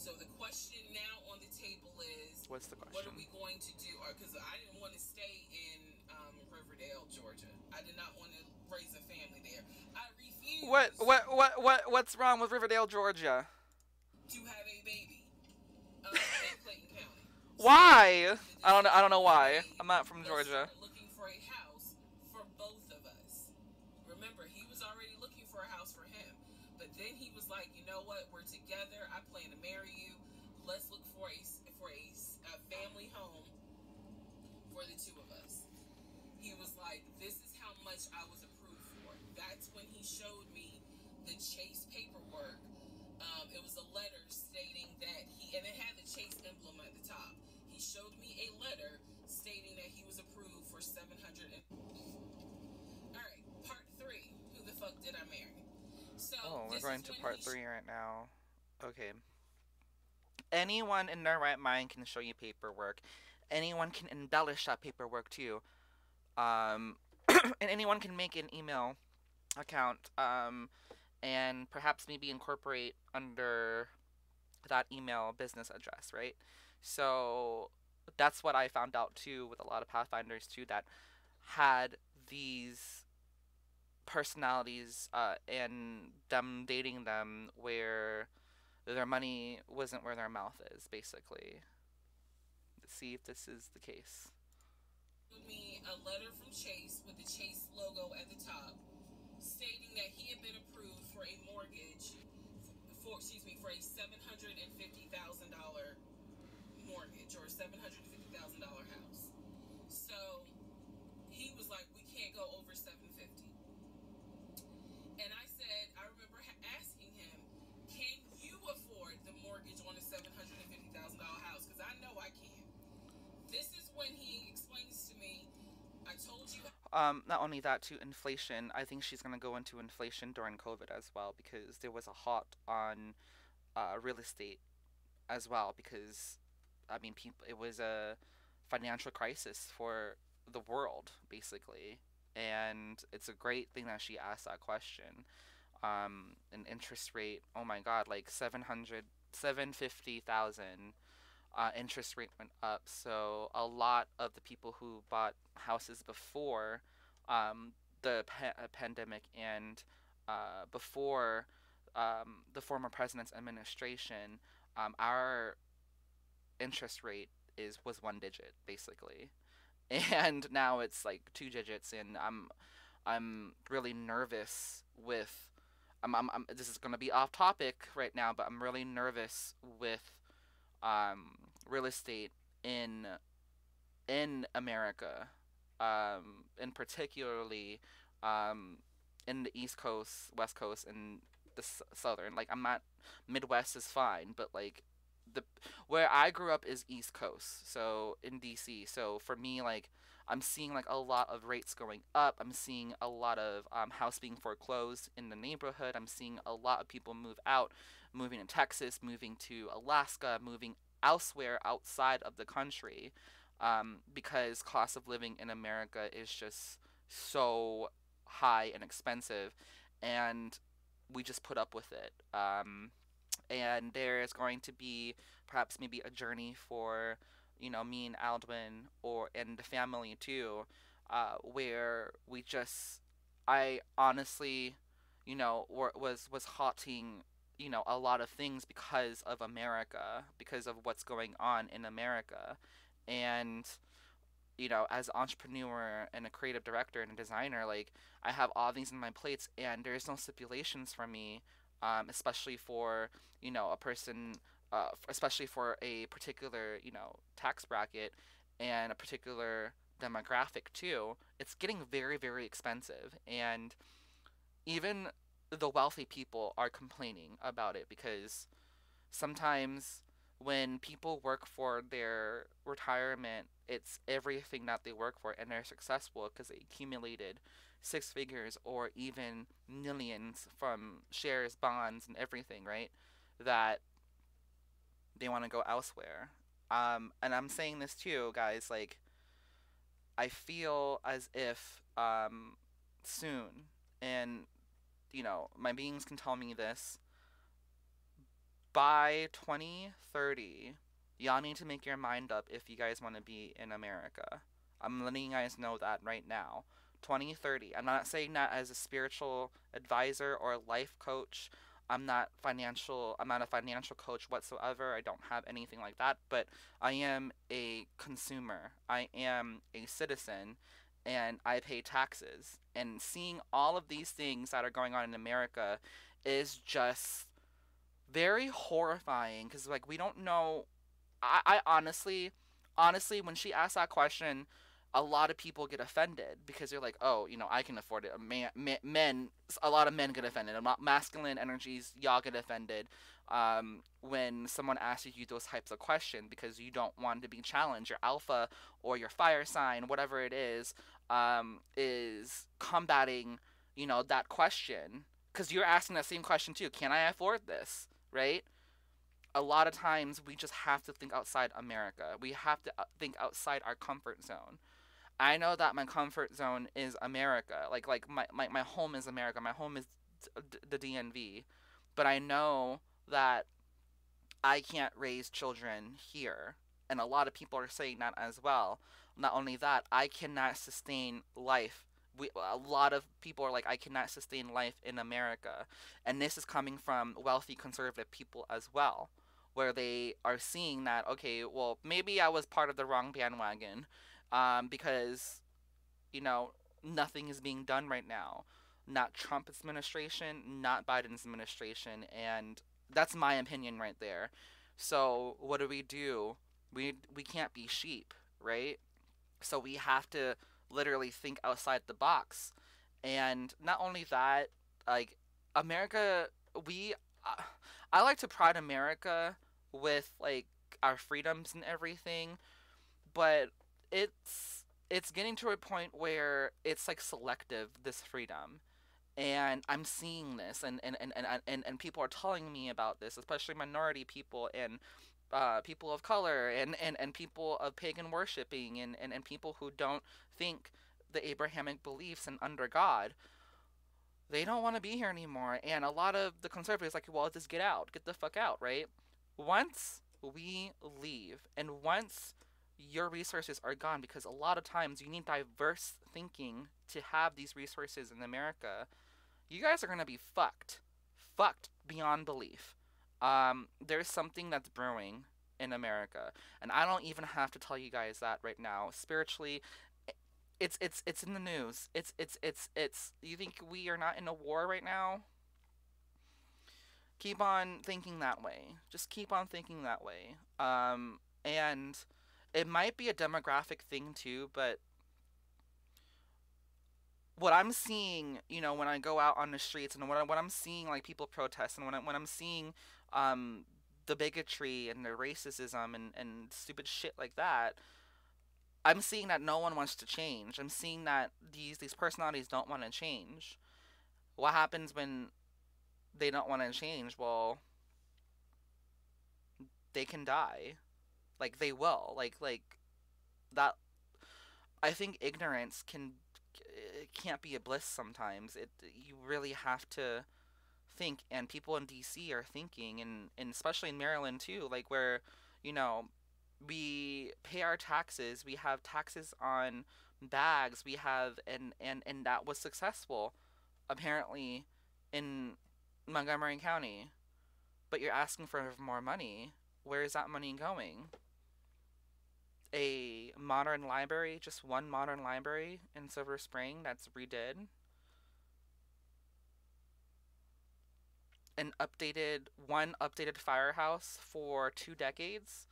So the question now on the table is, what's the question? What are we going to do? Because I didn't want to stay in um, Riverdale, Georgia. I did not want to raise a family there. I refuse. What what what what what's wrong with Riverdale, Georgia? To have a baby um, in Clayton County. Why? I don't I don't know why. I'm not from Georgia. Looking for a house for both of us. Remember, he was already looking for a house for him, but then he was like, you know what? We're together. I plan to marry you. Let's look for a for a, a family home for the two of us. He was like, This is how much I was approved for. That's when he showed me the Chase paperwork. Um, it was a letter stating that he, and it had the Chase emblem at the top. He showed me a letter stating that he was approved for 700. And... All right, part three. Who the fuck did I marry? Oh, we're going to part three right now. Okay. Anyone in their right mind can show you paperwork. Anyone can embellish that paperwork too. Um, and anyone can make an email account um, and perhaps maybe incorporate under that email business address, right? So that's what I found out too with a lot of Pathfinders too that had these personalities uh, and them dating them where their money wasn't where their mouth is, basically. Let's see if this is the case. me a letter from Chase with the Chase logo at the top, stating that he had been approved for a mortgage for excuse me for a seven hundred and fifty thousand dollar mortgage or seven hundred and fifty thousand dollar house. So he was like, "We can't go over seven fifty. And I said, I remember ha- asking him, "Can you afford the mortgage on a seven hundred and fifty thousand dollar house? Because I know I can." This is when he explains to me, "I told you Um, not only that, to inflation. I think she's gonna go into inflation during COVID as well because there was a hot on uh, real estate as well because I mean, people. It was a financial crisis for the world basically, and it's a great thing that she asked that question. Um, an interest rate. Oh my God, like 700, 750,000 uh, interest rate went up. So a lot of the people who bought houses before um, the pa- uh, pandemic and uh, before um, the former president's administration, um, our interest rate is was one digit basically, and now it's like two digits, and I'm I'm really nervous with. I'm, I'm, I'm, this is going to be off topic right now, but I'm really nervous with um, real estate in in America, um, and particularly um, in the East Coast, West Coast, and the Southern. Like I'm not Midwest is fine, but like the where I grew up is East Coast, so in DC. So for me, like I'm seeing like a lot of rates going up. I'm seeing a lot of um, house being foreclosed in the neighborhood. I'm seeing a lot of people move out, moving to Texas, moving to Alaska, moving elsewhere outside of the country um, because cost of living in America is just so high and expensive, and we just put up with it. Um, and there is going to be perhaps maybe a journey for you know me and Alduin or and the family too, uh, where we just I honestly you know was was haunting you know a lot of things because of America because of what's going on in America. And you know as entrepreneur and a creative director and a designer like I have all these in my plates and there's no stipulations for me um, especially for you know a person uh, especially for a particular you know tax bracket and a particular demographic too. It's getting very very expensive. And even the wealthy people are complaining about it because sometimes when people work for their retirement it's everything that they work for and they're successful because they accumulated six figures or even millions from shares bonds and everything right that they want to go elsewhere. Um, and I'm saying this too, guys. Like, I feel as if um, soon, and you know, my beings can tell me this. By 2030, y'all need to make your mind up if you guys want to be in America. I'm letting you guys know that right now. 2030. I'm not saying that as a spiritual advisor or a life coach. I'm not financial I'm not a financial coach whatsoever. I don't have anything like that, but I am a consumer. I am a citizen and I pay taxes. And seeing all of these things that are going on in America is just very horrifying cuz like we don't know I, I honestly honestly when she asked that question a lot of people get offended because they're like, oh, you know, I can afford it. Man, men, a lot of men get offended. A lot masculine energies, y'all get offended um, when someone asks you those types of questions because you don't want to be challenged. Your alpha or your fire sign, whatever it is, um, is combating, you know, that question because you're asking that same question too. Can I afford this? Right? A lot of times we just have to think outside America. We have to uh, think outside our comfort zone. I know that my comfort zone is America. Like like my, my, my home is America. My home is the DMV. But I know that I can't raise children here. And a lot of people are saying that as well. Not only that, I cannot sustain life. We, a lot of people are like, I cannot sustain life in America. And this is coming from wealthy conservative people as well, where they are seeing that, okay, well, maybe I was part of the wrong bandwagon um, because, you know, nothing is being done right now. Not Trump's administration, not Biden's administration. And that's my opinion right there. So what do we do? We we can't be sheep, right? So we have to literally think outside the box. And not only that, like America, we uh, I like to pride America with like our freedoms and everything, but it's it's getting to a point where it's like selective this freedom and I'm seeing this, and and, and, and, and, and people are telling me about this, especially minority people and uh, people of color and, and, and people of pagan worshiping and, and, and people who don't think the Abrahamic beliefs and under God. They don't want to be here anymore. And a lot of the conservatives like, well, just get out, get the fuck out, right? Once we leave and once your resources are gone, because a lot of times you need diverse thinking to have these resources in America you guys are gonna be fucked, fucked beyond belief. Um, there's something that's brewing in America, and I don't even have to tell you guys that right now. Spiritually, it's it's it's in the news. It's it's it's it's. You think we are not in a war right now? Keep on thinking that way. Just keep on thinking that way. Um, and it might be a demographic thing too, but what I'm seeing, you know, when I go out on the streets and when, I, when I'm seeing like people protest and when, I, when I'm seeing um, the bigotry and the racism and, and stupid shit like that, I'm seeing that no one wants to change. I'm seeing that these these personalities don't want to change. What happens when they don't want to change? Well, they can die. Like they will. Like like that I think ignorance can it can't be a bliss sometimes. It you really have to think, and people in DC are thinking, and and especially in Maryland too, like where you know we pay our taxes, we have taxes on bags, we have and and and that was successful, apparently, in Montgomery County, but you're asking for more money. Where is that money going? a modern library, just one modern library in Silver Spring that's redid. An updated, one updated firehouse for two decades.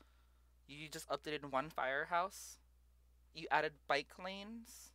You just updated one firehouse. You added bike lanes.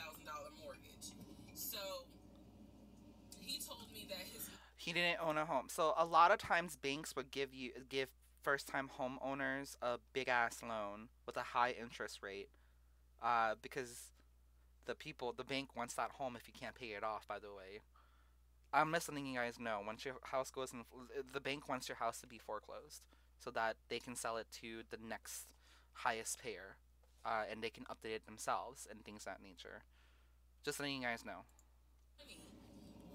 $100,000 mortgage. So he told me that his he didn't own a home. So a lot of times banks would give you give first time homeowners a big ass loan with a high interest rate uh, because the people the bank wants that home if you can't pay it off by the way i'm just letting you guys know once your house goes in the bank wants your house to be foreclosed so that they can sell it to the next highest payer uh, and they can update it themselves and things that nature. Just letting you guys know.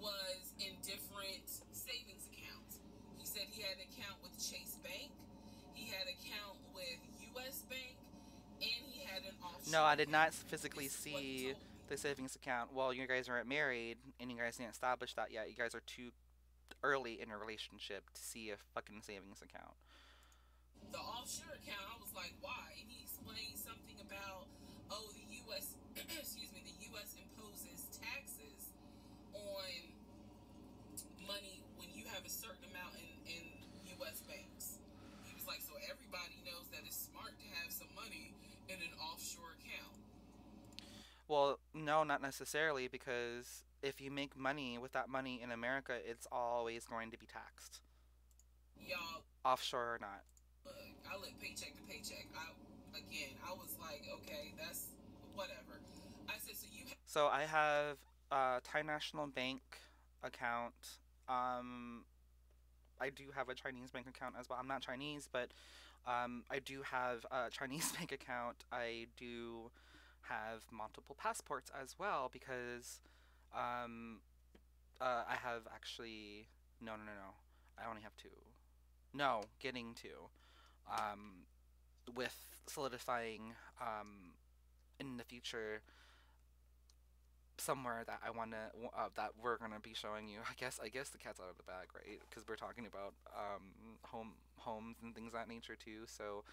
Was in different savings accounts. He said he had an account with Chase Bank, he had an account with U.S. Bank, and he had an offshore. No, I did not physically This is what he see the savings account. Well, you guys aren't married and you guys didn't establish that yet. You guys are too early in a relationship to see a fucking savings account. The offshore account, I was like, why? And explained something about, oh, the U.S. excuse me, the U.S. imposes taxes on money when you have a certain amount in, in U.S. banks. He was like, so everybody knows that it's smart to have some money in an offshore account. Well, no, not necessarily because if you make money with that money in America, it's always going to be taxed, Y'all, offshore or not. look, I live paycheck to paycheck. I I was like, okay, that's whatever. I said, so you So I have a Thai National Bank account. Um, I do have a Chinese bank account as well. I'm not Chinese, but um, I do have a Chinese bank account. I do have multiple passports as well because um, uh, I have actually no, no, no, no. I only have two. No, getting two. Um, with solidifying um, in the future somewhere that I want to uh, that we're gonna be showing you. I guess I guess the cat's out of the bag, right? Because we're talking about um, home homes and things that nature too. So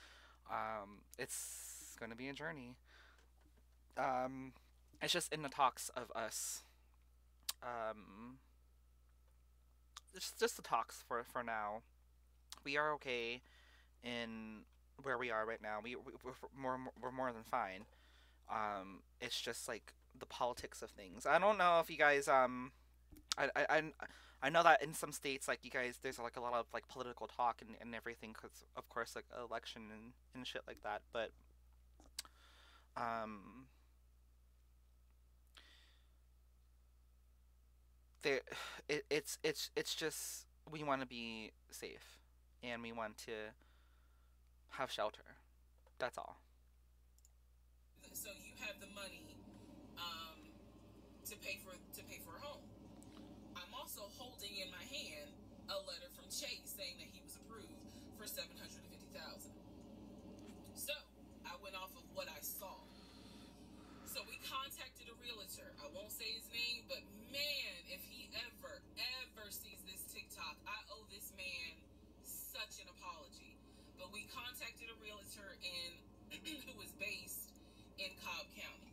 um, it's gonna be a journey. Um, it's just in the talks of us. Um, it's just the talks for for now. We are okay in where we are right now. We we- we're more we're more than fine. Um, it's just like the politics of things. I don't know if you guys um I I I, know that in some states like you guys there's like a lot of like political talk and, and everything cuz of course like election and, and shit like that, but um there it, it's it's it's just we want to be safe and we want to have shelter. That's all. so you have the money um, to pay for to pay for a home. I'm also holding in my hand a letter from Chase saying that he was approved for seven hundred and fifty thousand. So I went off of what I saw. So we contacted a realtor. I won't say his name, but man, if he ever ever sees this TikTok, I owe this man such an apology. We contacted a realtor in who was based in Cobb County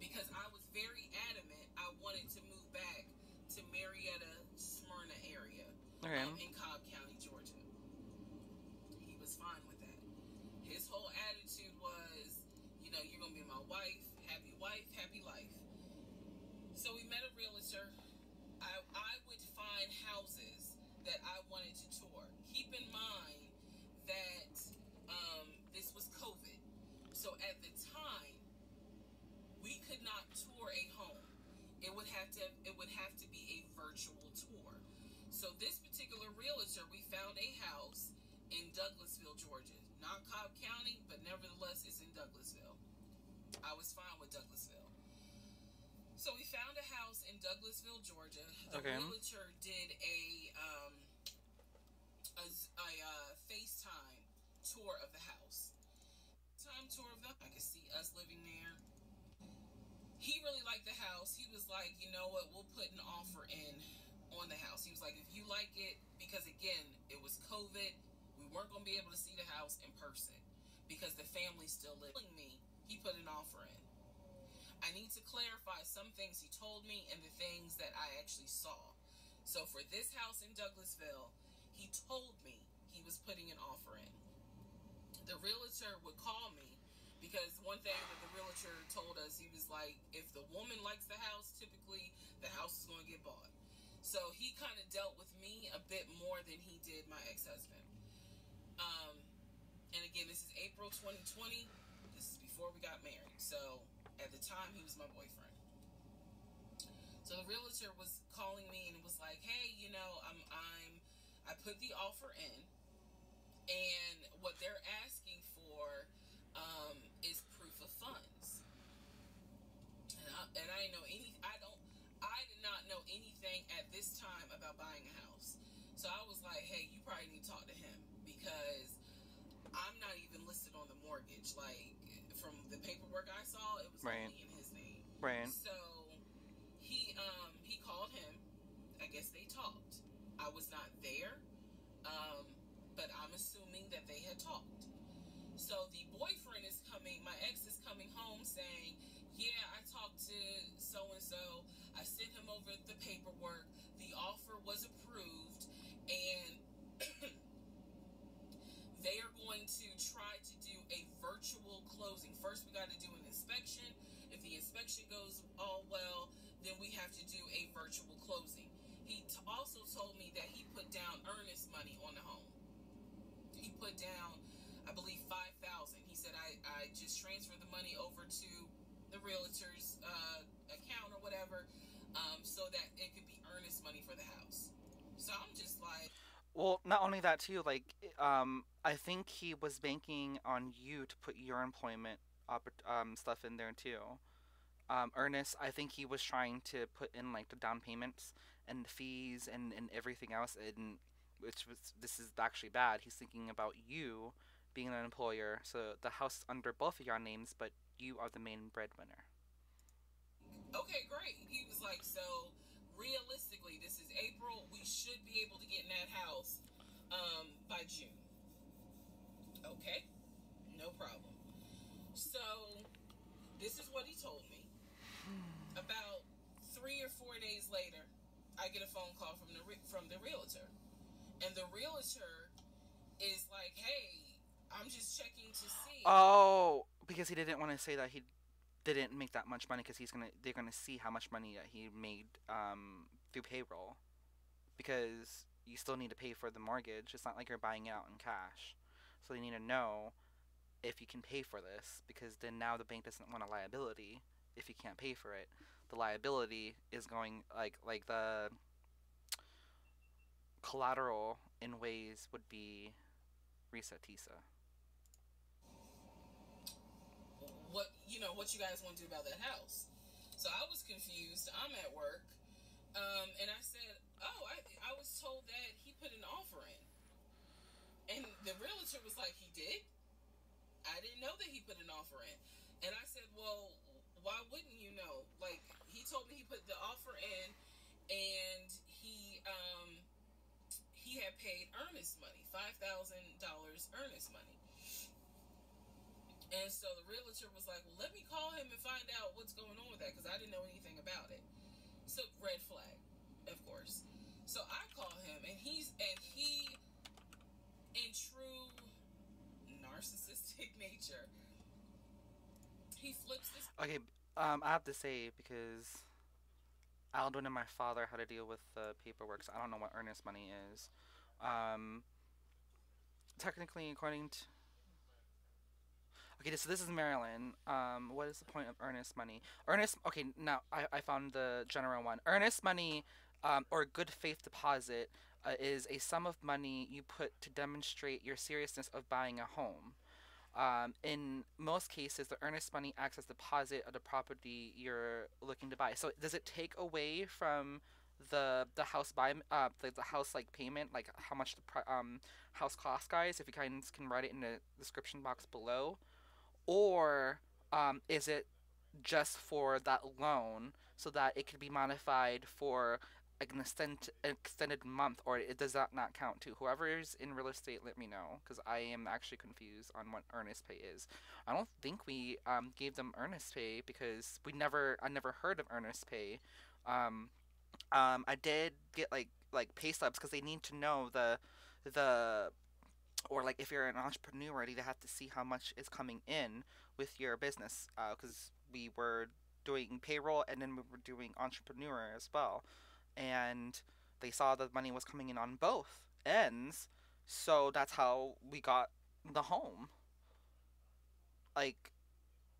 because I was very adamant I wanted to move back to Marietta, Smyrna area Okay. um, in Cobb County, Georgia. He was fine with that. His whole attitude was, you know, you're gonna be my wife, happy wife, happy life. So we met a realtor. I I would find houses that I wanted to tour. Keep in mind that um, this was COVID, so at the time we could not tour a home. It would have to it would have to be a virtual tour. So this particular realtor, we found a house in Douglasville, Georgia, not Cobb County, but nevertheless it's in Douglasville. I was fine with Douglasville. So we found a house in Douglasville, Georgia. The Okay. realtor did a um a, a uh, FaceTime tour of the house. Tour of the I could see us living there. He really liked the house. He was like, you know what, we'll put an offer in on the house. He was like, if you like it, because again, it was COVID, we weren't gonna be able to see the house in person because the family still living me. He put an offer in. I need to clarify some things he told me and the things that I actually saw. So for this house in Douglasville, he told me he was putting an offer in. The realtor would call me because one thing that the realtor told us, he was like, if the woman likes the house, typically the house is going to get bought. So he kind of dealt with me a bit more than he did my ex-husband. Um, and again, this is April 2020. This is before we got married. So at the time, he was my boyfriend. So the realtor was calling me and was like, "Hey, you know, I'm I'm I put the offer in, and what they're asking for And I, didn't know any. I don't. I did not know anything at this time about buying a house. So I was like, "Hey, you probably need to talk to him because I'm not even listed on the mortgage. Like from the paperwork I saw, it was Right. only in his name. Right. So he um he called him. I guess they talked. I was not there, um, but I'm assuming that they had talked. So the boyfriend is coming. My ex is coming home saying, "Yeah, I talked to so and so. I sent him over the paperwork. The offer was approved, and they are going to try to do a virtual closing. First, we got to do an inspection. If the inspection goes all well, then we have to do a virtual closing. He also told me that he put down earnest money on the home. He put down, I believe, five thousand. He said, "I I just transferred the money over to the realtor's uh, account or whatever, um, so that it could be earnest money for the house." So I'm just like, Well, not only that too, like um I think he was banking on you to put your employment um stuff in there too. Um Ernest, I think he was trying to put in like the down payments and the fees and and everything else and which was this is actually bad. He's thinking about you being an employer, so the house under both of your names, but you are the main breadwinner. Okay, great. He was like, so realistically, this is April. We should be able to get in that house um, by June. Okay, no problem. So this is what he told me. About three or four days later, I get a phone call from the from the realtor, and the realtor is like, "Hey, I'm just checking to see." Oh, because he didn't want to say that he didn't make that much money because he's gonna they're gonna see how much money that he made um through payroll because you still need to pay for the mortgage. It's not like you're buying it out in cash, so they need to know if you can pay for this because then now the bank doesn't want a liability if you can't pay for it. The liability is going like like the collateral in ways would be Reesa Teesa. What you know what you guys want to do about that house. So i was confused. I'm at work um, and i said oh I, I was told that he put an offer in. And the realtor was like he did? I didn't know that he put an offer in. And i said well why wouldn't you know? Like he told me he put the offer in and he um he had paid earnest money $5000 earnest money and so the realtor was like, "Well, let me call him and find out what's going on with that because I didn't know anything about it." So red flag, of course. So I call him and he's and he, in true narcissistic nature, he flips this. Okay, um, I have to say because Alduin and my father had to deal with the paperwork, so I don't know what earnest money is. Um, technically, according to okay, so this is Maryland. Um, what is the point of earnest money? Earnest. Okay, now I, I found the general one. Earnest money, um, or good faith deposit, uh, is a sum of money you put to demonstrate your seriousness of buying a home. Um, in most cases, the earnest money acts as deposit of the property you're looking to buy. So does it take away from the the house buy uh the, the house like payment like how much the um house cost guys if you guys can write it in the description box below or um is it just for that loan so that it could be modified for an extend, extended month or it does that not count too? Whoever is in real estate let me know because i am actually confused on what earnest pay is. I don't think we um, gave them earnest pay because we never i never heard of earnest pay. Um, um, i did get like like pay stubs because they need to know the the or like if you're an entrepreneur they have to see how much is coming in with your business uh, because we were doing payroll and then we were doing entrepreneur as well. And they saw that money was coming in on both ends so that's how we got the home. Like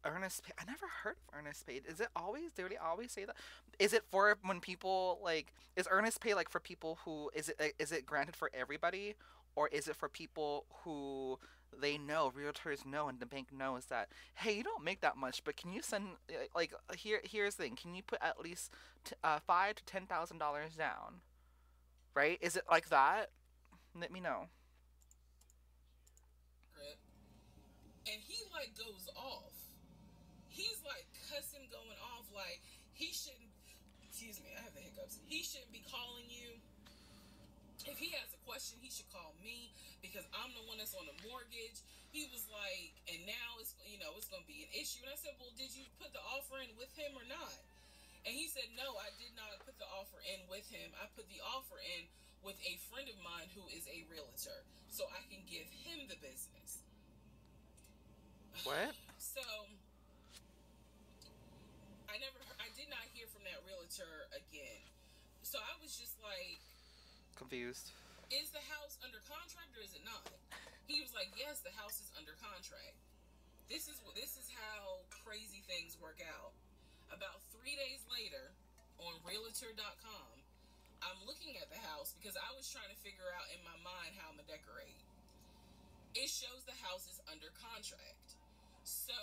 earnest pay i never heard of earnest pay is it always do they always say that? Is it for when people like is earnest pay like for people who is it is it granted for everybody or is it for people who they know realtors know and the bank knows that hey you don't make that much but can you send uh, like here here's the thing can you put at least t- uh, five to ten thousand dollars down right is it like that let me know and he like goes off. he's like cussing, going off like he shouldn't. Excuse me, I have the hiccups. He shouldn't be calling you. If he has a question, he should call me because I'm the one that's on the mortgage. He was like, and now it's you know it's gonna be an issue. And I said, well, did you put the offer in with him or not? And he said, no, I did not put the offer in with him. I put the offer in with a friend of mine who is a realtor, so I can give him the business. What? So I never, I did not hear from that realtor again. So I was just like, Confused. is the house under contract or is it not? He was like, yes, the house is under contract. This is what this is how crazy things work out. About three days later, on Realtor.com, I'm looking at the house because I was trying to figure out in my mind how I'm gonna decorate. It shows the house is under contract. So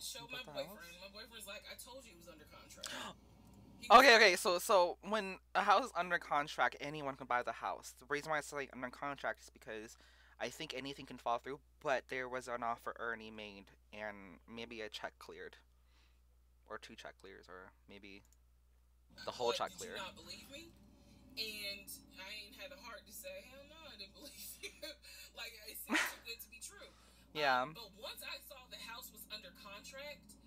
show my boyfriend. My boyfriend's like, I told you it was under contract. Okay, okay. So, so when a house is under contract, anyone can buy the house. The reason why it's like under contract is because I think anything can fall through. But there was an offer Ernie made, and maybe a check cleared, or two check clears, or maybe the whole like, check did clear. you not believe me? And I ain't had a heart to say, hell no, I didn't believe you. like, it seems too good to be true. Yeah. Um, but once I saw the house was under contract, I absolutely believe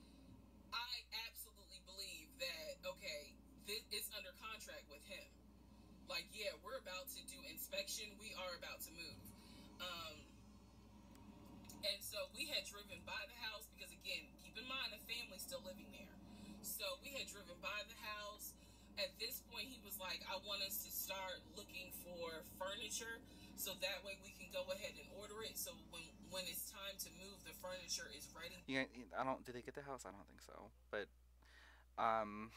that, okay, this, it's under contract with him. Like, yeah, we're about to do inspection. We are about to move. Um, and so we had driven by the house because, again, keep in mind, the family's still living there. So we had driven by the house. At this point, he was like, I want us to start looking for furniture so that way we can go ahead and order it. So when, when it's time to move, the furniture is ready. Yeah, I don't. Did they get the house? I don't think so. But, um,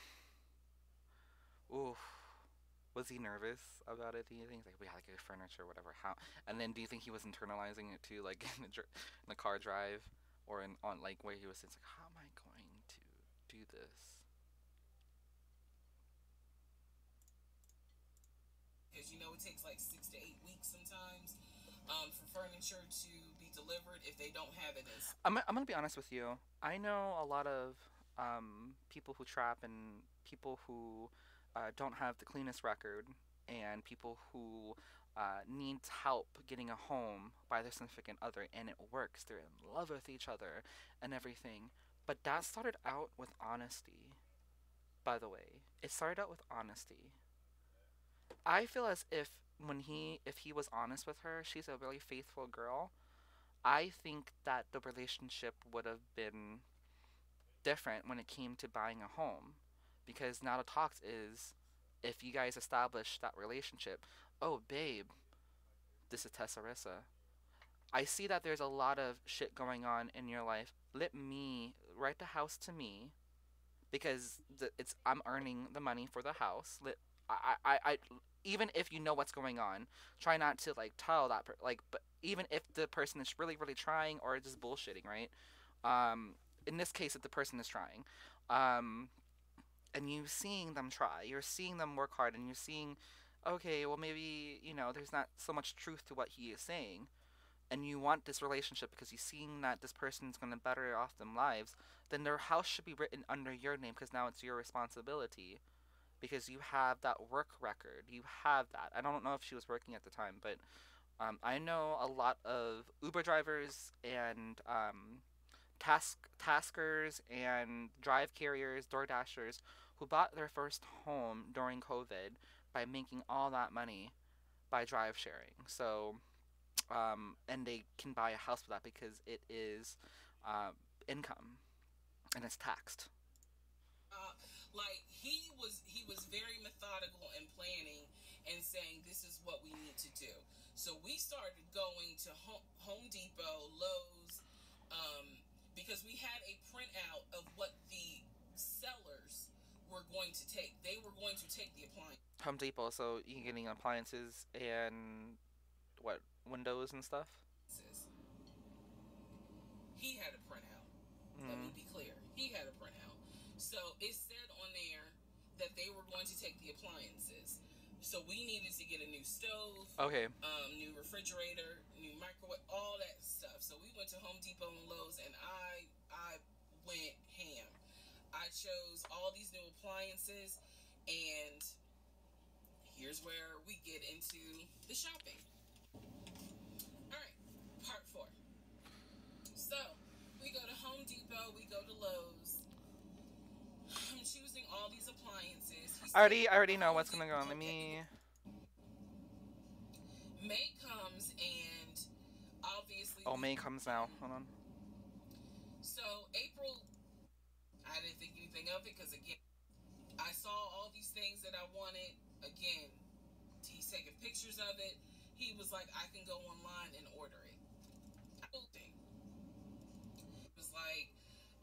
ooh, was he nervous about it? Do you think like we had like get furniture, whatever? How? And then do you think he was internalizing it too, like in the dr- in the car drive, or in on like where he was it's like, how am I going to do this? Because you know it takes like six to eight weeks sometimes um, for furniture to be delivered if they don't have it as I'm I'm gonna be honest with you. I know a lot of um, people who trap and people who uh, don't have the cleanest record and people who uh, need help getting a home by their significant other and it works. They're in love with each other and everything. But that started out with honesty. By the way, it started out with honesty. I feel as if when he if he was honest with her, she's a really faithful girl. I think that the relationship would have been different when it came to buying a home. Because now the talks is if you guys establish that relationship, oh babe, this is Tessarissa. I see that there's a lot of shit going on in your life. Let me write the house to me because it's I'm earning the money for the house. Let I, I, I even if you know what's going on, try not to like tell that per- like but even if the person is really really trying or just bullshitting, right? Um, in this case, if the person is trying, um, and you seeing them try, you're seeing them work hard, and you're seeing, okay, well maybe you know there's not so much truth to what he is saying, and you want this relationship because you're seeing that this person is going to better off them lives, then their house should be written under your name because now it's your responsibility because you have that work record. You have that. I don't know if she was working at the time, but um, I know a lot of Uber drivers and um, task taskers and drive carriers, door dashers who bought their first home during COVID by making all that money by drive sharing. So, um, and they can buy a house with that because it is uh, income and it's taxed. uh, like he was he was very methodical in planning and saying this is what we need to do so we started going to home, home depot lowes um, because we had a printout of what the sellers were going to take. They were going to take the appliance. Home Depot, so you're getting appliances and what windows and stuff. he had a printout. Let me Mm. be clear. He had a printout. So it said on there that they were going to take the appliances So we needed to get a new stove, Okay. um, new refrigerator, new microwave, all that stuff. So we went to Home Depot and Lowe's, and I I went ham. I chose all these new appliances, and here's where we get into the shopping. All right, part four. So we go to Home Depot, we go to Lowe's. Choosing all these appliances. I already, I already know what's gonna go on. Let me. May comes and obviously. Oh, May comes now. Hold on. So April, I didn't think anything of it because again, I saw all these things that I wanted. Again, he's taking pictures of it. He was like, I can go online and order it. Cool thing. It was like,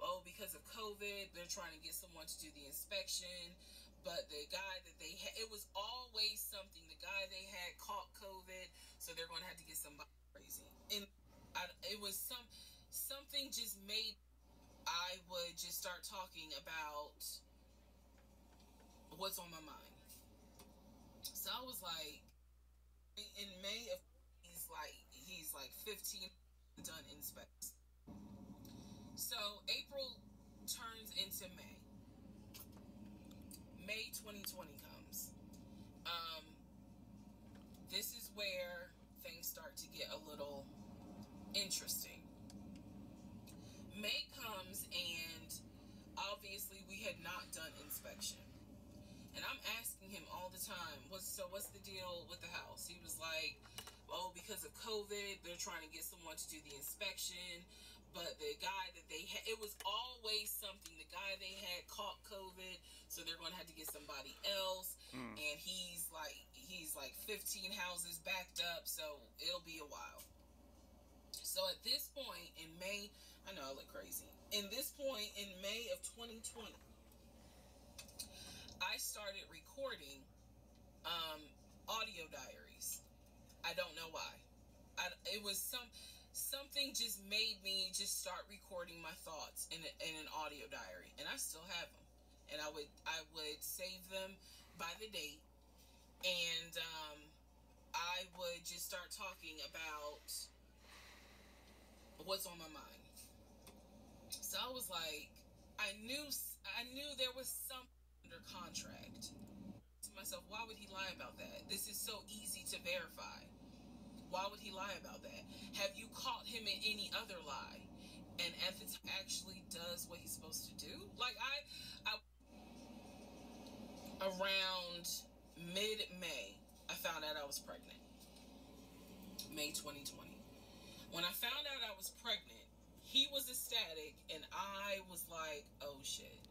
oh, because of COVID, they're trying to get someone to do the inspection. But the guy that they had, it was always something. The guy they had caught COVID, so they're going to have to get somebody crazy. And I, it was some something just made I would just start talking about what's on my mind. So I was like, in May of he's like he's like 15 done inspects. So April turns into May. May 2020 comes. Um, this is where things start to get a little interesting. May comes and obviously we had not done inspection. And I'm asking him all the time, what's so what's the deal with the house? He was like, Oh, because of COVID, they're trying to get someone to do the inspection. But the guy that they had, it was always something. The guy they had caught COVID, so they're going to have to get somebody else. Mm. And he's like, he's like 15 houses backed up, so it'll be a while. So at this point in May, I know I look crazy. In this point in May of 2020, I started recording um, audio diaries. I don't know why. I, it was some something just made me just start recording my thoughts in, a, in an audio diary, and I still have them. And I would I would save them by the date, and um, I would just start talking about what's on my mind. So I was like, I knew I knew there was something under contract. To myself, why would he lie about that? This is so easy to verify. Why would he lie about that? Have you caught him in any other lie? And the actually does what he's supposed to do? Like I, I around mid May, I found out I was pregnant. May 2020. When I found out I was pregnant, he was ecstatic and I was like, oh shit.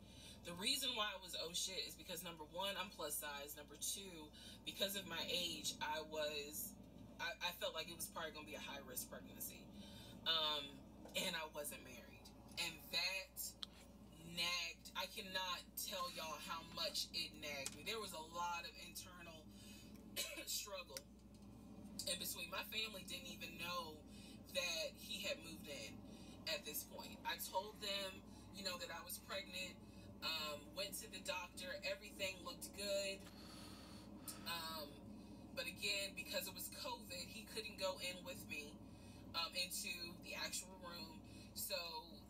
The reason why I was oh shit is because number one, I'm plus size. Number two, because of my age, I was, I, I felt like it was probably gonna be a high risk pregnancy. Um, and I wasn't married. And that nagged, I cannot tell y'all how much it nagged me. There was a lot of internal struggle in between. My family didn't even know that he had moved in at this point. I told them, you know, that I was pregnant. Um, went to the doctor. Everything looked good. Um, again, because it was COVID, he couldn't go in with me um, into the actual room. So,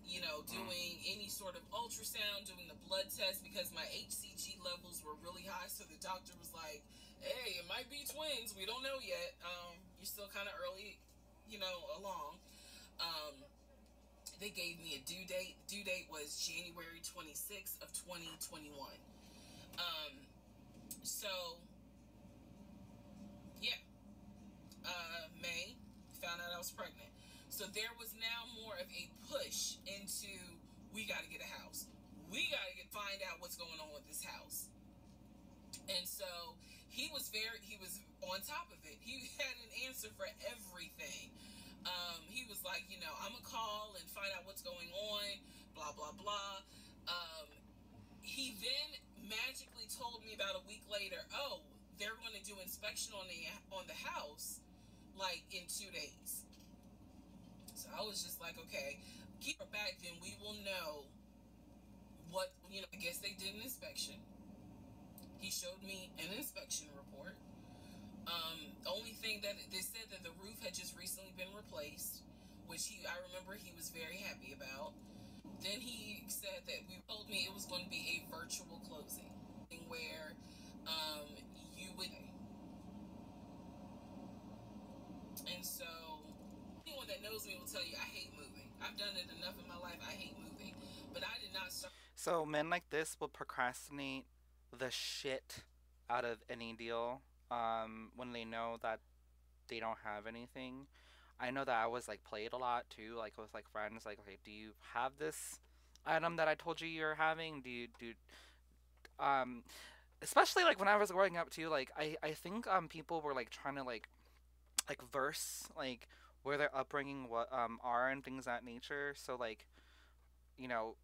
you know, doing any sort of ultrasound, doing the blood test, because my HCG levels were really high. So the doctor was like, hey, it might be twins. We don't know yet. Um, you're still kind of early, you know, along. Um, they gave me a due date. Due date was January 26th of 2021. Um, so yeah, uh, May found out I was pregnant. So there was now more of a push into we got to get a house. We got to get find out what's going on with this house. And so he was very he was on top of it. He had an answer for everything. Um, he was like, you know, I'm gonna call and find out what's going on, blah blah blah. Um, he then magically told me about a week later, oh, they're going to do inspection on the on the house like in two days. So I was just like, okay, keep her back, then we will know what you know. I guess they did an inspection. He showed me an inspection report. only thing that they said that the roof had just recently been replaced, which he I remember he was very happy about. Then he said that we told me it was going to be a virtual closing where um, you would. And so, anyone that knows me will tell you I hate moving. I've done it enough in my life. I hate moving, but I did not start. So men like this will procrastinate the shit out of any deal um, when they know that they don't have anything. I know that I was like played a lot too, like with like friends. Like, okay, do you have this item that I told you you're having? Do you do? Um, especially like when I was growing up too. Like, I I think um people were like trying to like like verse like where their upbringing what um are and things that nature. So like, you know,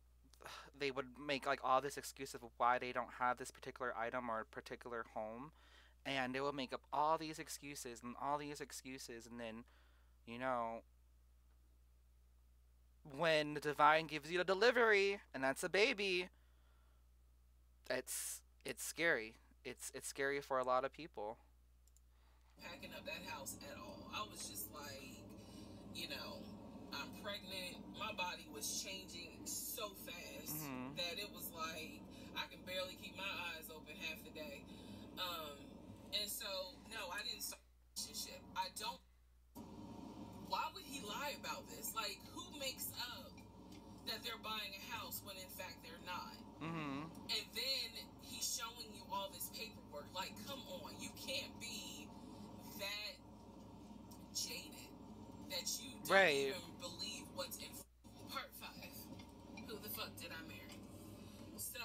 they would make like all this excuse of why they don't have this particular item or particular home. And they would make up all these excuses and all these excuses. And then you know when the divine gives you the delivery and that's a baby it's it's scary. It's it's scary for a lot of people packing up that house at all i was just like you know i'm pregnant my body was changing so fast mm-hmm. that it was like i can barely keep my eyes open half the day um and so, no, I didn't start a relationship. I don't. Why would he lie about this? Like, who makes up that they're buying a house when in fact they're not? Mm-hmm. And then he's showing you all this paperwork. Like, come on, you can't be that jaded that you don't right. even believe what's in part five. Who the fuck did I marry? So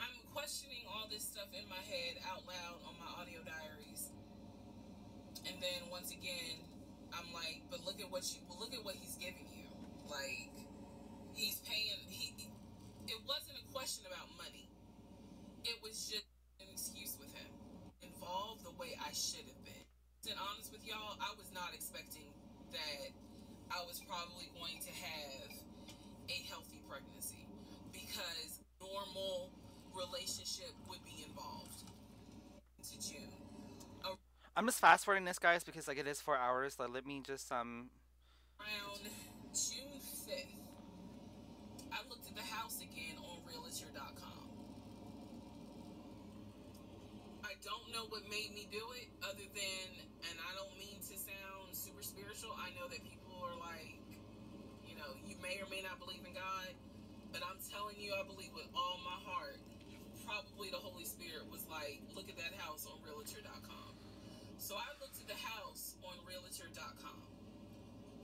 I'm questioning all this stuff in my head out loud on my audio diaries. And then once again, I'm like, but look at what you look at what he's giving you. Like he's paying he it wasn't a question about money. It was just an excuse with him. Involved the way I should have be honest with y'all, I was not expecting that I was probably going to have a healthy pregnancy because normal relationship would be involved. To June. I'm just fast forwarding this, guys, because like it is four hours. Like, let me just um. Around June fifth, I looked at the house again on Realtor.com. I don't know what made me do it, other than, I know that people are like, you know, you may or may not believe in God, but I'm telling you, I believe with all my heart probably the Holy Spirit was like, look at that house on realtor.com. So I looked at the house on realtor.com.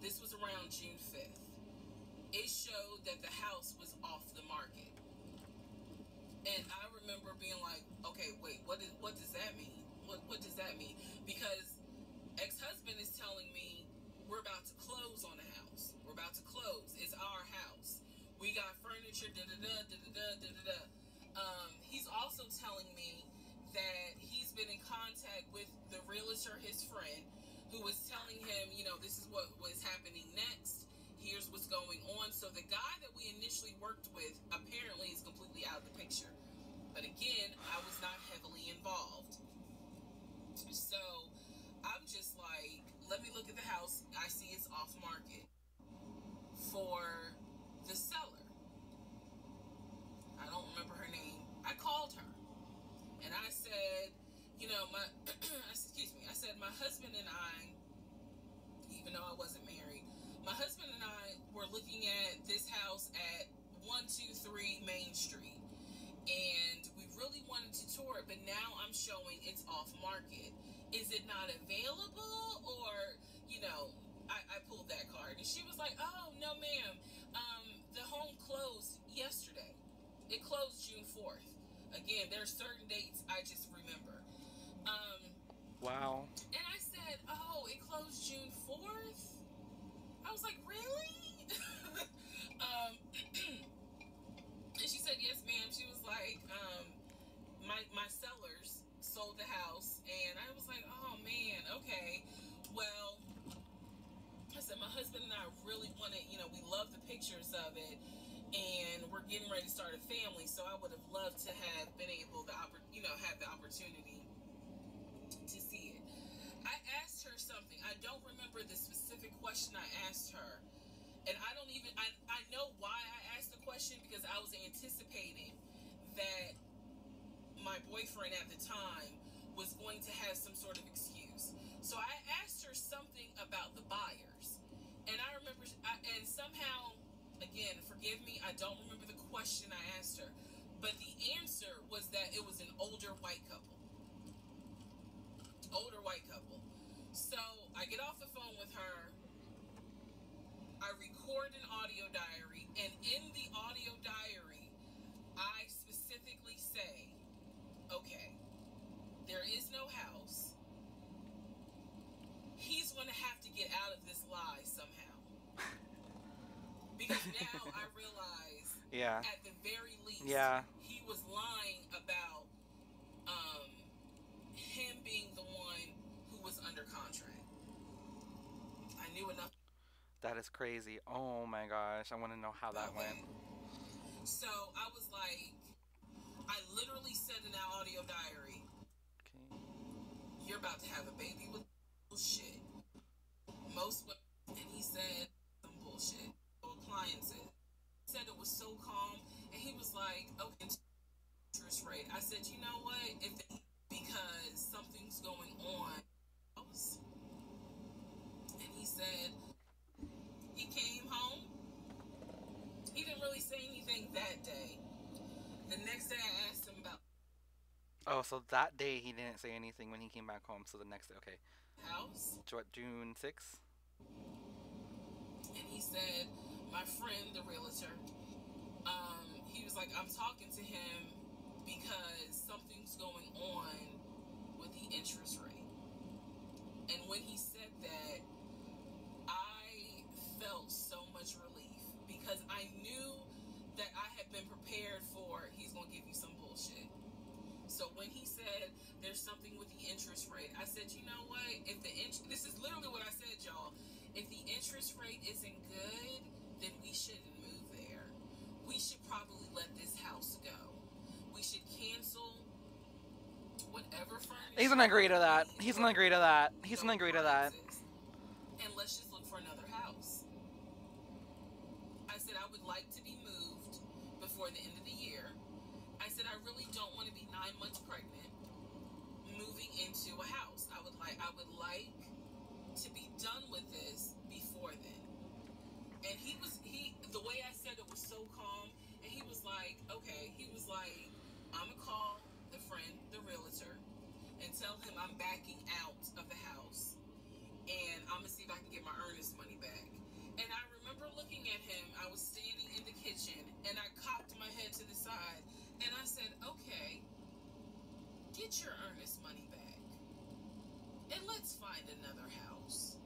This was around June 5th. It showed that the house was off the market. And I remember being like, okay, wait, what, is, what does that mean? What, what does that mean? Because ex-husband is telling me we're about to close on the house. We're about to close. It's our house. We got furniture, da da da da da da da da. Um, he's also telling me that he's been in contact with the realtor, his friend, who was telling him, you know, this is what was happening next. Here's what's going on. So the guy that we initially worked with apparently is completely out of the picture. But again, I was not heavily involved. So I'm just like, let me look at the house. I see it's off market for the seller. I don't remember her name. I called her and I said, you know, my excuse me, I said my husband and I, even though I wasn't married, my husband and I were looking at this house at 123 Main Street. And we really wanted to tour it, but now I'm showing it's off market. Is it not available? Or, you know, I, I pulled that card. And she was like, oh, no, ma'am. Um, the home closed yesterday. It closed June 4th. Again, there are certain dates I just remember. Um, wow. And I said, oh, it closed June 4th? I was like, really? um, and she said, yes, ma'am. She was like, um, my, my sellers sold the house. And I was like, oh, man, okay. Well, I said, my really wanted, you know, we love the pictures of it and we're getting ready to start a family. So I would have loved to have been able to, you know, have the opportunity to see it. I asked her something. I don't remember the specific question I asked her. And I don't even, I, I know why I asked the question because I was anticipating that my boyfriend at the time was going to have some sort of excuse. So I asked her something about the buyers. And I remember, I, and somehow, again, forgive me, I don't remember the question I asked her. But the answer was that it was an older white couple. Older white couple. So I get off the phone with her. I record an audio diary, and in the audio diary, I specifically say, okay, there is no house. He's going to have to get out of this. Now I realize, Yeah. at the very least, Yeah. he was lying about um, him being the one who was under contract. I knew enough. That is crazy. Oh my gosh. I want to know how that Okay. went. So I was like, I literally said in that audio diary, Okay. "You're about to have a baby with bullshit." Most, and he said some bullshit. Appliances. Said it was so calm, and he was like, "Okay, interest rate." I said, "You know what? If because something's going on." And he said he came home. He didn't really say anything that day. The next day, I asked him about Oh, so that day he didn't say anything when he came back home. So the next day, okay. house. What, June 6th? and he said, "My friend, the realtor, he was like, I'm talking to him because something's going on with the interest rate." And when he said that, I felt so much relief because I knew that I had been prepared for he's gonna give you some bullshit. So when he said there's something with the interest rate, I said, you know what? If the int- this is literally what I said, y'all. If the interest rate isn't good, then we shouldn't move there. We should probably cancel whatever furniture. He's gonna agree to that. He's gonna agree to that. He's gonna agree to that. And let's just look for another house. I said I would like to be moved before the end of the year. I said I really don't want to be nine months pregnant, moving into a house. I would like I would like to be done with this before then. And he was he the way I said it was so calm, and he was like, okay. He was like, I'm gonna call the friend, the realtor, and tell him I'm backing out of the house, and I'm gonna see if I can get my earnest money back. And I remember looking at him. I was standing in the kitchen, and I cocked my head to the side, and I said, okay, get your earnest money back, and let's find another house.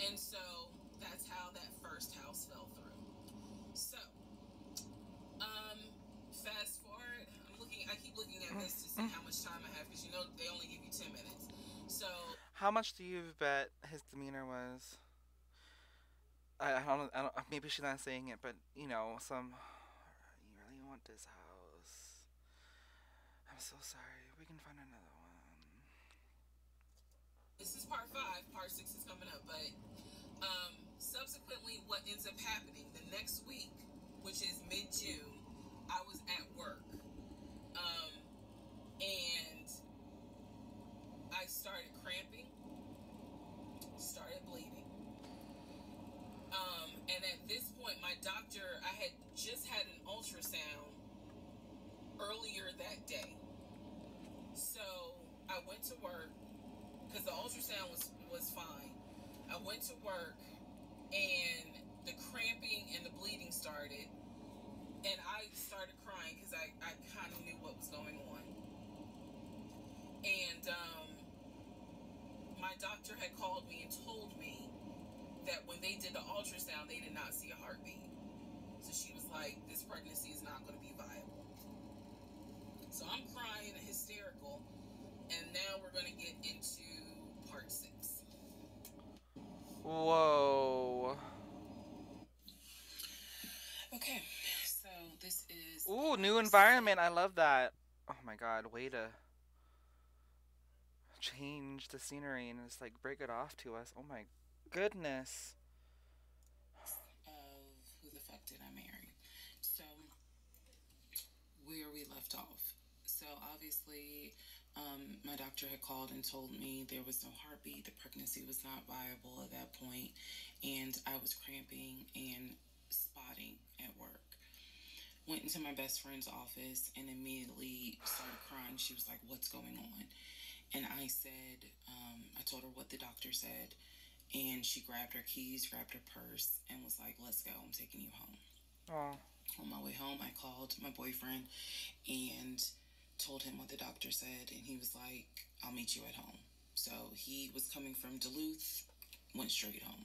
And so that's how that first house fell through. So, um, fast forward. I'm looking. I keep looking at this to see how much time I have because you know they only give you ten minutes. So How much do you bet his demeanor was? I, I don't. I don't. Maybe she's not saying it, but you know, some. You really want this house? I'm so sorry. We can find another one. this is part five. Part six is coming up. But um, subsequently, what ends up happening the next week, which is mid June, I was at work, um, and I started cramping, started bleeding. Um, and at this point, my doctor, I had just had an ultrasound earlier that day. So I went to work because the ultrasound was was fine. I went to work and the cramping and the bleeding started, and I started crying because I, I kind of knew what was going on. And um, my doctor had called me and told me that when they did the ultrasound, they did not see a heartbeat. So she was like, "This pregnancy is not going to be viable." So I'm crying hysterical, and now we're going to get into part six. Whoa. Okay, so this is Ooh, new environment. I love that. Oh my god, way to change the scenery and just like break it off to us. Oh my goodness. Of who the fuck did I marry? So, where we left off. So, obviously, um, my doctor had called and told me there was no heartbeat, the pregnancy was not viable at that point, and I was cramping and spotting at work. Went into my best friend's office and immediately started crying. She was like, What's going on? And I said, um, I told her what the doctor said, and she grabbed her keys, grabbed her purse, and was like, Let's go, I'm taking you home. Oh. On my way home, I called my boyfriend and told him what the doctor said, and he was like, I'll meet you at home. So he was coming from Duluth, went straight home.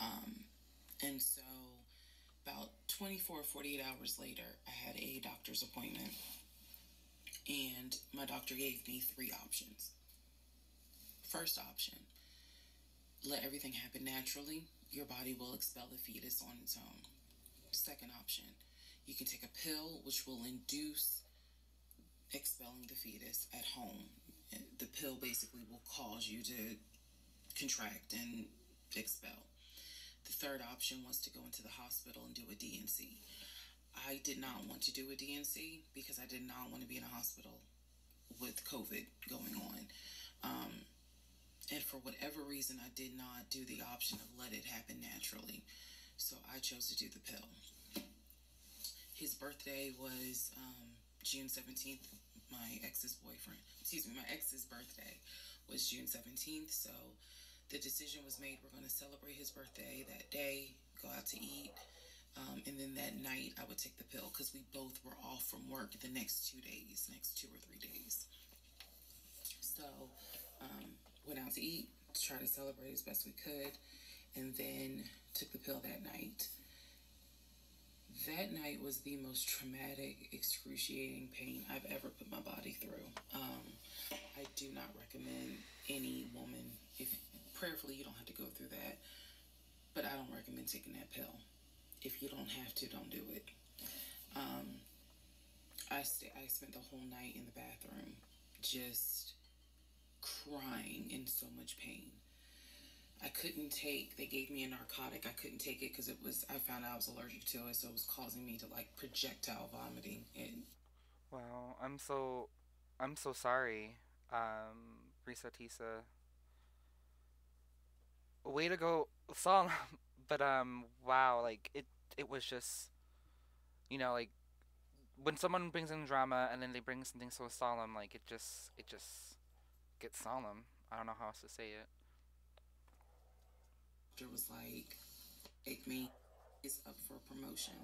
Um, and so about 24 48 hours later, I had a doctor's appointment, and my doctor gave me three options. First option let everything happen naturally, your body will expel the fetus on its own. Second option, you can take a pill which will induce expelling the fetus at home. The pill basically will cause you to contract and expel. The third option was to go into the hospital and do a D&C. I did not want to do a D&C because I did not want to be in a hospital with COVID going on. Um, and for whatever reason, I did not do the option of let it happen naturally. So I chose to do the pill. His birthday was um, June 17th, my ex's boyfriend, excuse me, my ex's birthday was June 17th. So the decision was made we're going to celebrate his birthday that day, go out to eat. Um, and then that night I would take the pill because we both were off from work the next two days, next two or three days. So, um, went out to eat to try to celebrate as best we could, and then took the pill that night. That night was the most traumatic, excruciating pain I've ever put my body through. Um, I do not recommend any woman, if prayerfully you don't have to go through that, but I don't recommend taking that pill. If you don't have to, don't do it. Um, I stay, I spent the whole night in the bathroom, just crying in so much pain. I couldn't take, they gave me a narcotic. I couldn't take it because it was, I found out I was allergic to it. So it was causing me to like projectile vomiting. And Wow. I'm so I'm so sorry. Um Reesa Teesa. Way to go song. But um wow, like it it was just you know, like when someone brings in drama and then they bring something so solemn, like it just it just gets solemn. I don't know how else to say it. it was like, take me is up for promotion.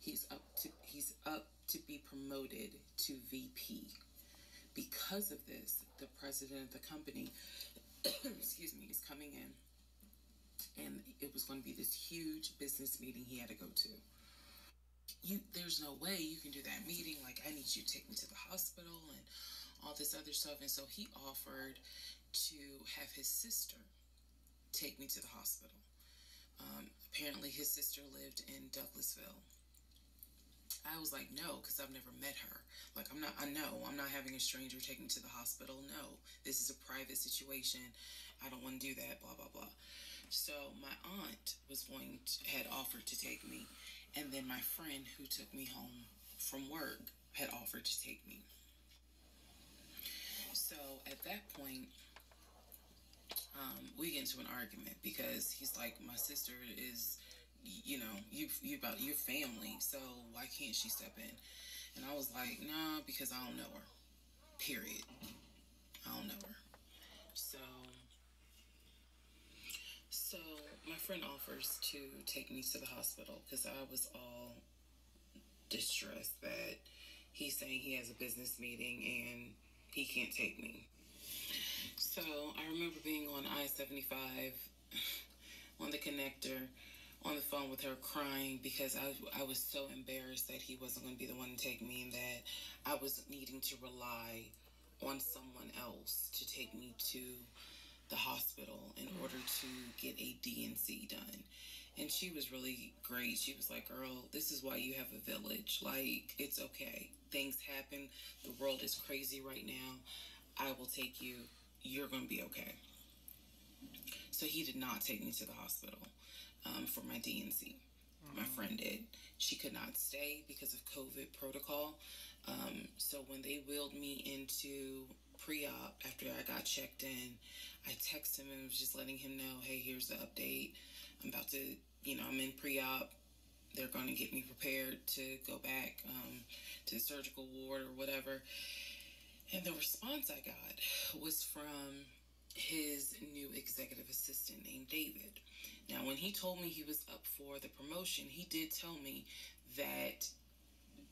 He's up to, he's up to be promoted to VP. Because of this, the president of the company, excuse me, is coming in and it was going to be this huge business meeting he had to go to. You, there's no way you can do that meeting. Like, I need you to take me to the hospital and all this other stuff. And so he offered to have his sister take me to the hospital. Um, apparently, his sister lived in Douglasville. I was like, no, because I've never met her. Like, I'm not, I know, I'm not having a stranger take me to the hospital. No, this is a private situation. I don't want to do that, blah, blah, blah. So my aunt was going to, had offered to take me, and then my friend who took me home from work had offered to take me. So at that point, um, we get into an argument because he's like, my sister is, you know, you you about your family, so why can't she step in? And I was like, nah, because I don't know her. Period. I don't know her. So so my friend offers to take me to the hospital because I was all distressed that he's saying he has a business meeting and he can't take me. So I remember being on I 75 on the connector on the phone with her crying because I, I was so embarrassed that he wasn't going to be the one to take me and that I was needing to rely on someone else to take me to the hospital in order to get a D&C done. And she was really great. She was like, Girl, this is why you have a village. Like, it's okay. Things happen. The world is crazy right now. I will take you. You're going to be okay. So he did not take me to the hospital um, for my D&C. My mm. friend did. She could not stay because of COVID protocol. Um, so when they wheeled me into pre-op after I got checked in, I texted him and was just letting him know, hey, here's the update. I'm about to, you know, I'm in pre-op. They're going to get me prepared to go back um, to the surgical ward or whatever. And the response I got was from his new executive assistant named David. Now, when he told me he was up for the promotion, he did tell me that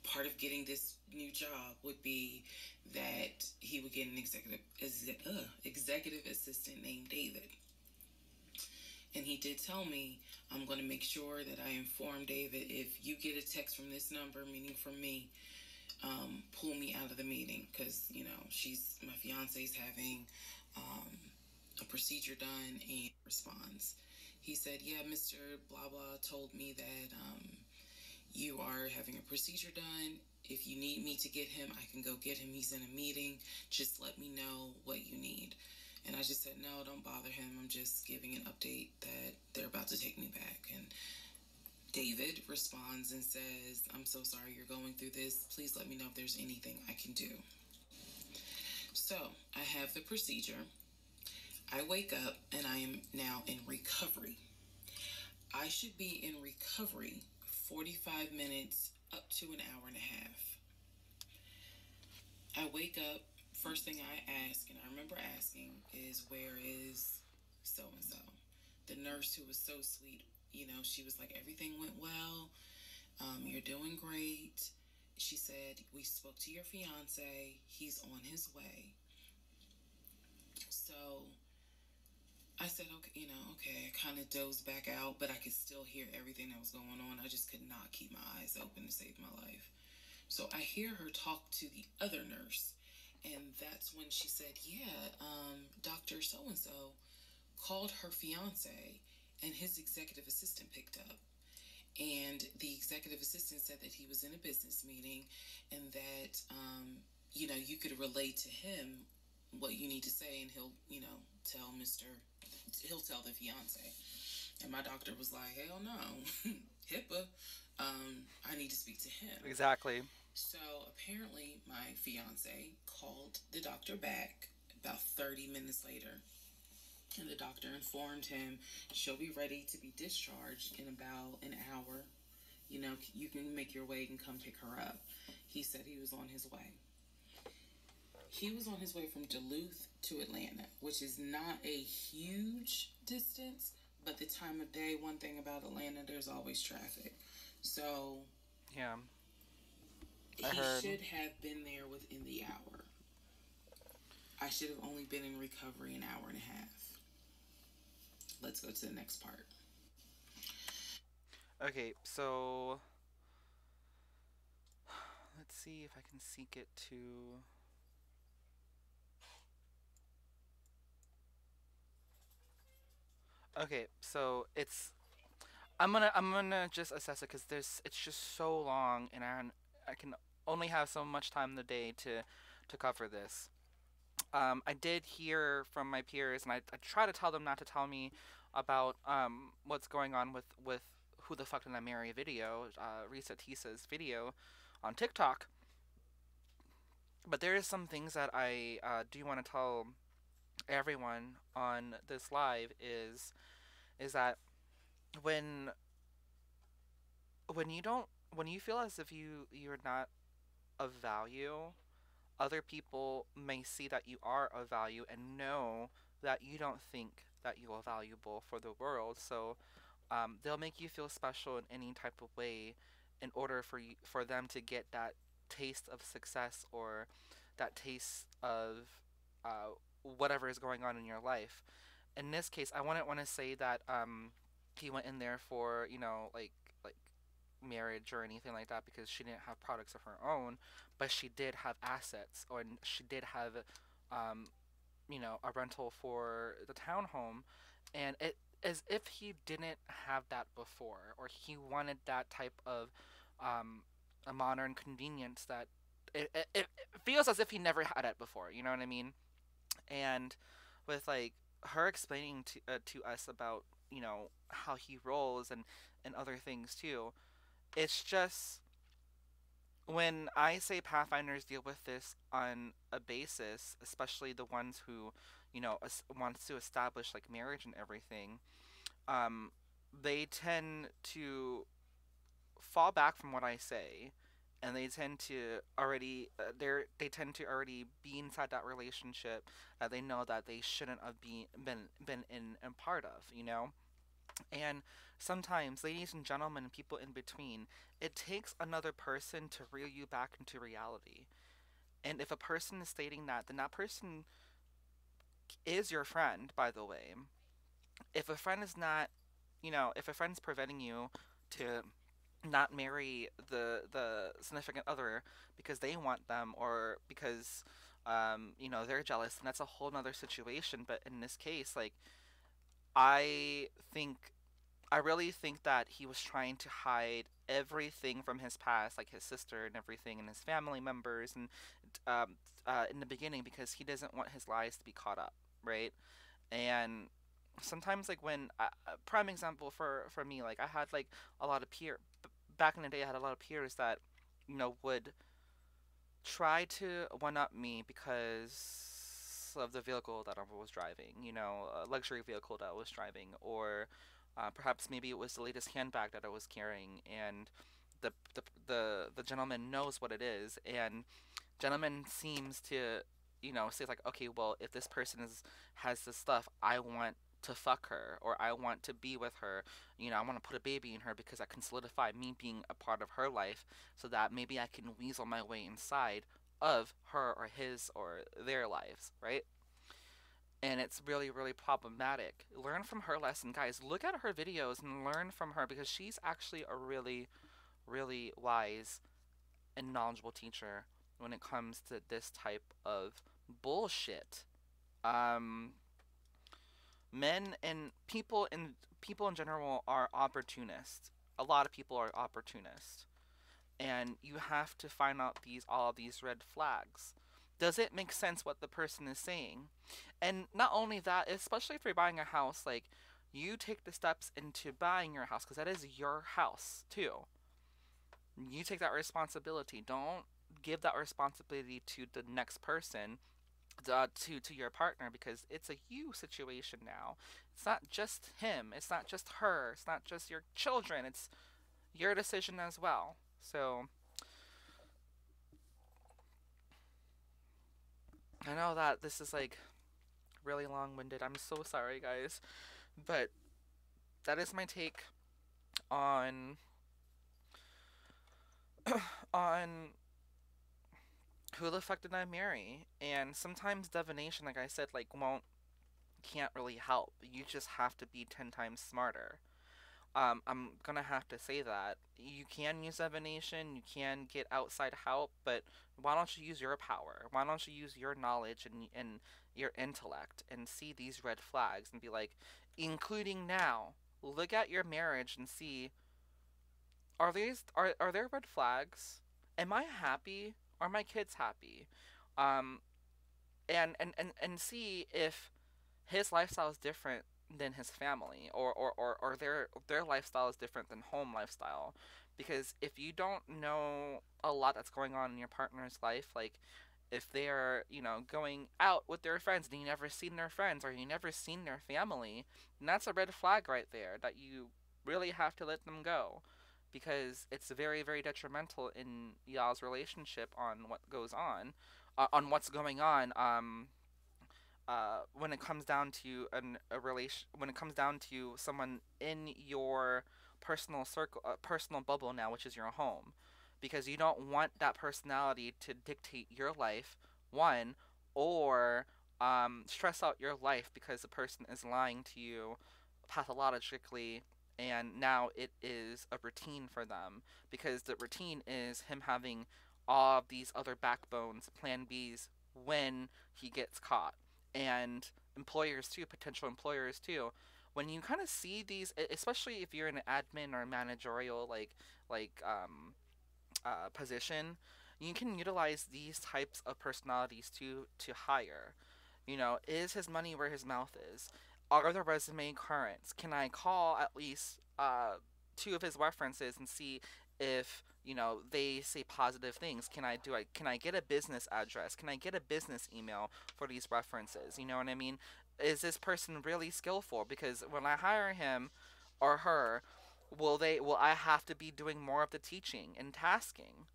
part of getting this new job would be that he would get an executive uh, executive assistant named David. And he did tell me, I'm going to make sure that I inform David if you get a text from this number, meaning from me, um, pull me out of the meeting because, you know, she's, my fiance's having um, a procedure done and responds. He said, Yeah, Mr. Blah Blah told me that um, you are having a procedure done. If you need me to get him, I can go get him. He's in a meeting. Just let me know what you need. And I just said, No, don't bother him. I'm just giving an update that they're about to take me back. And David responds and says, I'm so sorry you're going through this. Please let me know if there's anything I can do. So I have the procedure. I wake up and I am now in recovery. I should be in recovery 45 minutes up to an hour and a half. I wake up, first thing I ask, and I remember asking, is where is so and so? The nurse who was so sweet, you know, she was like, everything went well. Um, you're doing great. She said, We spoke to your fiance. He's on his way. So I said, okay, you know, okay. I kind of dozed back out, but I could still hear everything that was going on. I just could not keep my eyes open to save my life. So I hear her talk to the other nurse, and that's when she said, yeah, um, Dr. So and so called her fiance, and his executive assistant picked up. And the executive assistant said that he was in a business meeting and that, um, you know, you could relay to him what you need to say, and he'll, you know, tell Mr he'll tell the fiance. And my doctor was like, hell no, HIPAA. Um, I need to speak to him. Exactly. So apparently, my fiance called the doctor back about 30 minutes later. And the doctor informed him she'll be ready to be discharged in about an hour. You know, you can make your way and come pick her up. He said he was on his way. He was on his way from Duluth to Atlanta, which is not a huge distance, but the time of day, one thing about Atlanta, there's always traffic. So, yeah. I he heard. should have been there within the hour. I should have only been in recovery an hour and a half. Let's go to the next part. Okay, so let's see if I can seek it to Okay, so it's I'm gonna I'm gonna just assess it because there's it's just so long and I I can only have so much time in the day to to cover this. Um, I did hear from my peers and I, I try to tell them not to tell me about um, what's going on with with who the fuck did I marry video uh, Reesa Teesa's video on TikTok. But there is some things that I uh, do want to tell everyone on this live is is that when when you don't when you feel as if you you're not of value other people may see that you are of value and know that you don't think that you are valuable for the world so um, they'll make you feel special in any type of way in order for you, for them to get that taste of success or that taste of uh, whatever is going on in your life. In this case, I wouldn't want to say that um, he went in there for you know like like marriage or anything like that because she didn't have products of her own, but she did have assets or she did have um, you know a rental for the townhome, and it as if he didn't have that before or he wanted that type of um, a modern convenience that it, it, it feels as if he never had it before. You know what I mean? and with like her explaining to uh, to us about you know how he rolls and and other things too it's just when i say pathfinders deal with this on a basis especially the ones who you know wants to establish like marriage and everything um they tend to fall back from what i say and they tend to already uh, they're they tend to already be inside that relationship that they know that they shouldn't have been been been in and part of you know and sometimes ladies and gentlemen and people in between it takes another person to reel you back into reality. And if a person is stating that then that person is your friend by the way. If a friend is not you know if a friend's preventing you to not marry the the significant other because they want them or because um you know they're jealous and that's a whole nother situation. But in this case like i think i really think that he was trying to hide everything from his past like his sister and everything and his family members and um uh, in the beginning because he doesn't want his lies to be caught up right? And sometimes like when uh, uh, prime example for for me like i had like a lot of peer back in the day i had a lot of peers that you know would try to one up me because of the vehicle that i was driving you know a luxury vehicle that i was driving or uh, perhaps maybe it was the latest handbag that i was carrying and the, the the the gentleman knows what it is and gentleman seems to you know say like okay well if this person is has this stuff i want to fuck her or i want to be with her you know i want to put a baby in her because i can solidify me being a part of her life so that maybe i can weasel my way inside of her or his or their lives right and it's really really problematic learn from her lesson guys look at her videos and learn from her because she's actually a really really wise and knowledgeable teacher when it comes to this type of bullshit. Um, men and people and people in general are opportunists. A lot of people are opportunists, and you have to find out these all these red flags. Does it make sense what the person is saying? And not only that, especially if you're buying a house, like you take the steps into buying your house because that is your house too you take that responsibility. Don't give that responsibility to the next person, uh, to to your partner, because it's a you situation now. It's not just him. It's not just her. It's not just your children. It's your decision as well. So I know that this is like really long winded. I'm so sorry, guys, but that is my take on on who the fuck did I marry? And sometimes divination, like I said, like won't can't really help. You just have to be ten times smarter. Um, I'm gonna have to say that you can use divination, you can get outside help, but why don't you use your power? Why don't you use your knowledge and and your intellect and see these red flags and be like, including now, look at your marriage and see are these are are there red flags? Am I happy? Are my kids happy? Um, and and and and see if his lifestyle is different than his family, or or or, or their their lifestyle is different than home lifestyle. Because if you don't know a lot that's going on in your partner's life, like if they are, you know, going out with their friends and you never seen their friends or you never seen their family, then that's a red flag right there that you really have to let them go because it's very very detrimental in y'all's relationship on what goes on uh, on what's going on um uh when it comes down to an, a relation when it comes down to someone in your personal circle uh, personal bubble now which is your home because you don't want that personality to dictate your life one or um, stress out your life because the person is lying to you pathologically and now it is a routine for them because the routine is him having all of these other backbones, plan Bs when he gets caught. And employers too, potential employers too. When you kind of see these, especially if you're in an admin or managerial like like um, uh, position, you can utilize these types of personalities to to hire. You know, is his money where his mouth is? Are the resume current? Can I call at least uh, two of his references and see if you know they say positive things. Can i do i can i get a business address? Can i get a business email for these references? You know what i mean? Is this person really skillful? Because when i hire him or her will they will i have to be doing more of the teaching and tasking?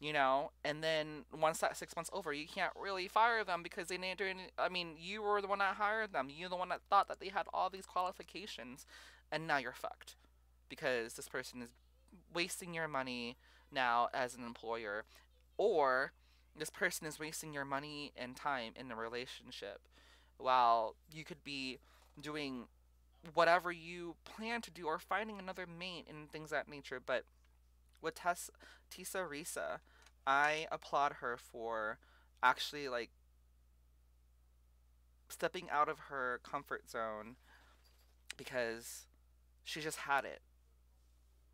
You know? And then once that six months over you can't really fire them because they didn't do any i mean you were the one that hired them. You're the one that thought that they had all these qualifications and now you're fucked because this person is wasting your money now as an employer or this person is wasting your money and time in the relationship while you could be doing whatever you plan to do or finding another mate and things that nature but with Tess, Teesa Reesa, I applaud her for actually like stepping out of her comfort zone because she just had it.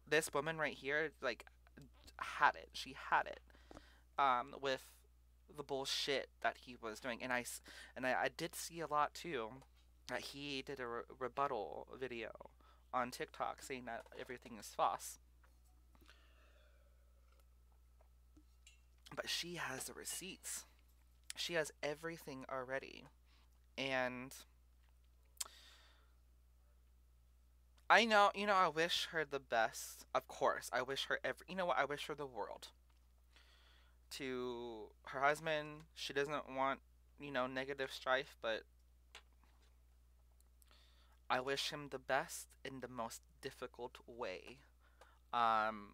This woman right here, like, had it. She had it um, with the bullshit that he was doing, and I and I, I did see a lot too. That he did a re- rebuttal video on TikTok saying that everything is false. But she has the receipts. She has everything already. And I know, you know, I wish her the best. Of course, I wish her every. You know what? I wish her the world. To her husband, she doesn't want, you know, negative strife, but I wish him the best in the most difficult way. Um,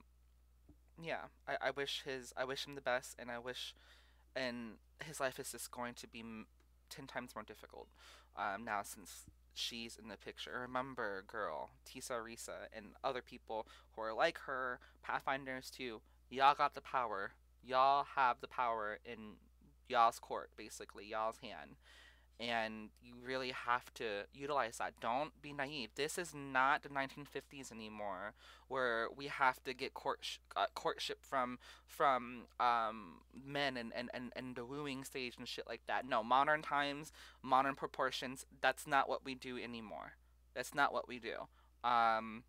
yeah, I, I wish his I wish him the best, and I wish, and his life is just going to be ten times more difficult. Um, now since she's in the picture. Remember, girl, Teesa Reesa, and other people who are like her, Pathfinders too. Y'all got the power. Y'all have the power in y'all's court, basically, y'all's hand and you really have to utilize that. Don't be naive. This is not the 1950s anymore, where we have to get court uh, courtship from from um, men and, and, and, and the wooing stage and shit like that. No, modern times, modern proportions. That's not what we do anymore. That's not what we do. Um,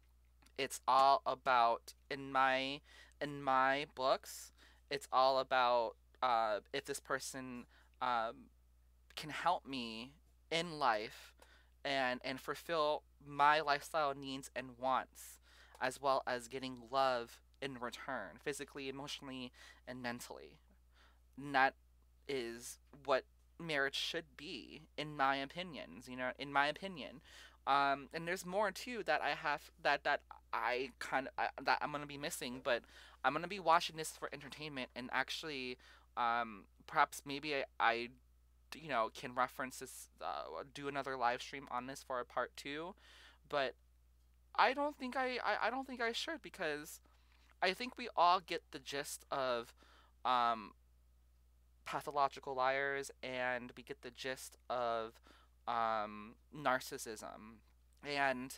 it's all about in my in my books. It's all about uh, if this person um, can help me in life and and fulfill my lifestyle needs and wants as well as getting love in return physically emotionally and mentally. And that is what marriage should be in my opinions you know in my opinion. Um, and there's more too that i have that that i kind of that i'm gonna be missing but i'm gonna be watching this for entertainment and actually um, perhaps maybe I, I you know can reference this uh, do another live stream on this for a part two but i don't think I, I i don't think i should because i think we all get the gist of um pathological liars and we get the gist of um narcissism. And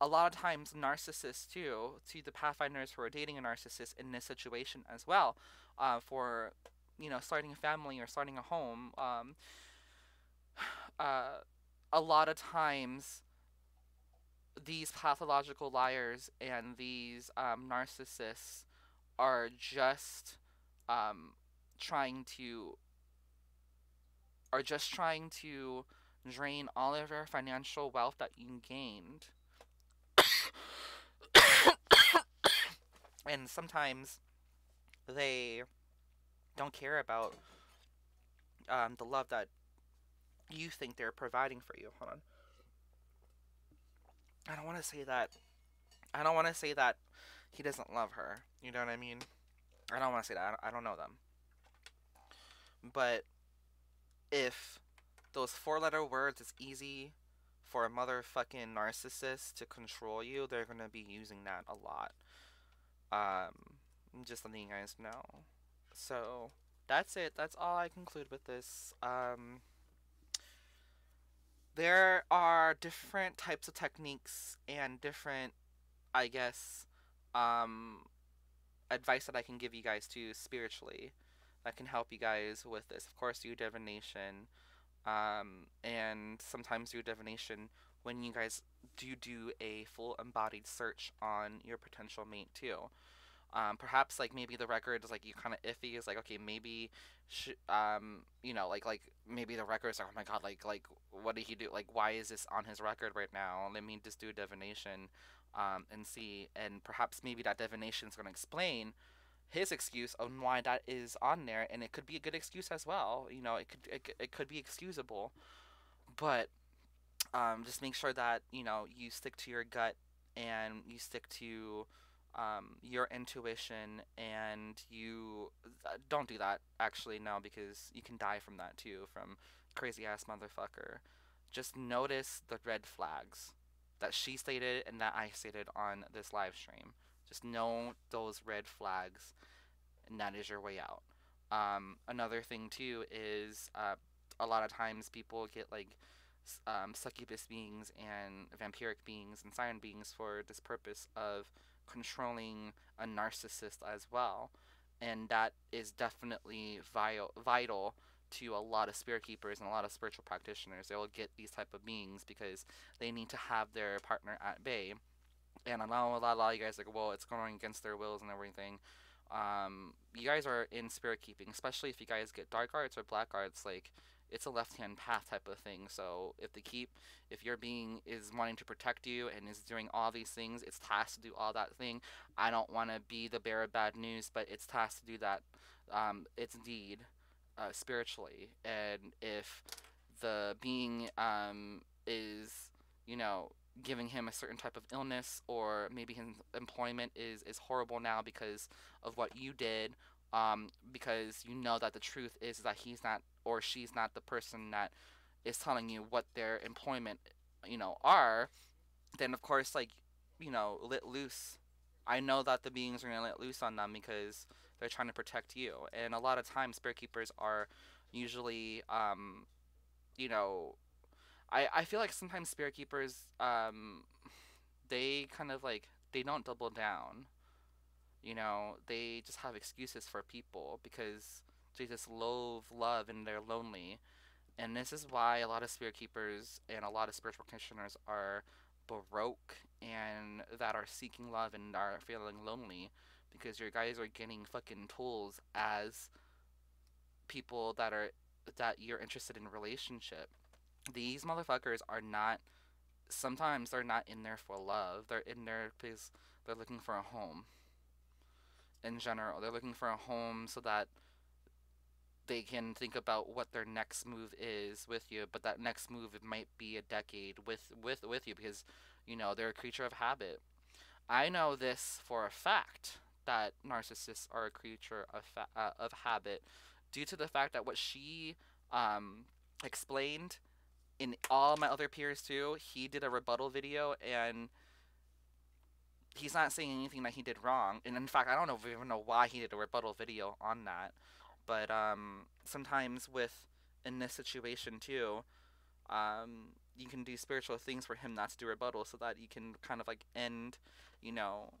a lot of times narcissists too to the pathfinders who are dating a narcissist in this situation as well uh, for you know starting a family or starting a home um, uh, a lot of times these pathological liars and these um, narcissists are just um, trying to are just trying to drain all of your financial wealth that you gained. And sometimes they don't care about um, the love that you think they're providing for you. Hold on. I don't want to say that. I don't want to say that he doesn't love her. You know what I mean? I don't want to say that. I don't know them. But if those four letter words is easy for a motherfucking narcissist to control you, they're going to be using that a lot. Um, just letting you guys know. So that's it. That's all I conclude with this. Um, there are different types of techniques and different, I guess, um, advice that I can give you guys to spiritually that can help you guys with this. Of course, you divination. um, and sometimes do divination when you guys do do a full embodied search on your potential mate too. Um, perhaps like maybe the record is like you kind of iffy. Is like okay, maybe, um, you know, like like maybe the record is like oh my god, like like what did he do? Like why is this on his record right now? Let me just do a divination, um, and see. And perhaps maybe that divination is going to explain his excuse on why that is on there, and it could be a good excuse as well. You know, it could it, it could be excusable, but um, just make sure that you know you stick to your gut and you stick to um, your intuition and you uh, don't do that actually no because you can die from that too from crazy ass motherfucker. Just notice the red flags that she stated and that i stated on this live stream. Just know those red flags and that is your way out. Um, another thing too is uh, a lot of times people get like um, succubus beings and vampiric beings and siren beings for this purpose of controlling a narcissist as well. And that is definitely vital, vital to a lot of spirit keepers and a lot of spiritual practitioners. They will get these type of beings because they need to have their partner at bay. And I know a lot, a lot of you guys are like, well, it's going against their wills and everything. Um, you guys are in spirit keeping, especially if you guys get dark arts or black arts. Like, it's a left hand path type of thing. So if the keep, if your being is wanting to protect you and is doing all these things, it's tasked to do all that thing. I don't want to be the bearer of bad news, but it's tasked to do that. Um, it's deed uh, spiritually, and if the being um, is, you know, giving him a certain type of illness or maybe his employment is is horrible now because of what you did um, because you know that the truth is that he's not or she's not the person that is telling you what their employment, you know, are, then of course, like, you know, let loose. I know that the beings are gonna let loose on them because they're trying to protect you, and a lot of times, spirit keepers are usually, um, you know, I I feel like sometimes spirit keepers, um, they kind of like they don't double down you know, they just have excuses for people because just loathe love and they're lonely. And this is why a lot of spirit keepers and a lot of spiritual practitioners are baroque and that are seeking love and are feeling lonely because your guys are getting fucking tools as people that are that you're interested in relationship. These motherfuckers are not sometimes they're not in there for love. They're in there because they're looking for a home in general. They're looking for a home so that they can think about what their next move is with you, but that next move might be a decade with with with you because you know they're a creature of habit. I know this for a fact that narcissists are a creature of uh, of habit due to the fact that what she um, explained in all my other peers too. He did a rebuttal video and he's not saying anything that he did wrong. And in fact, I don't know even know why he did a rebuttal video on that. But um, sometimes with in this situation too, um, you can do spiritual things for him not to do rebuttal, so that you can kind of like end, you know,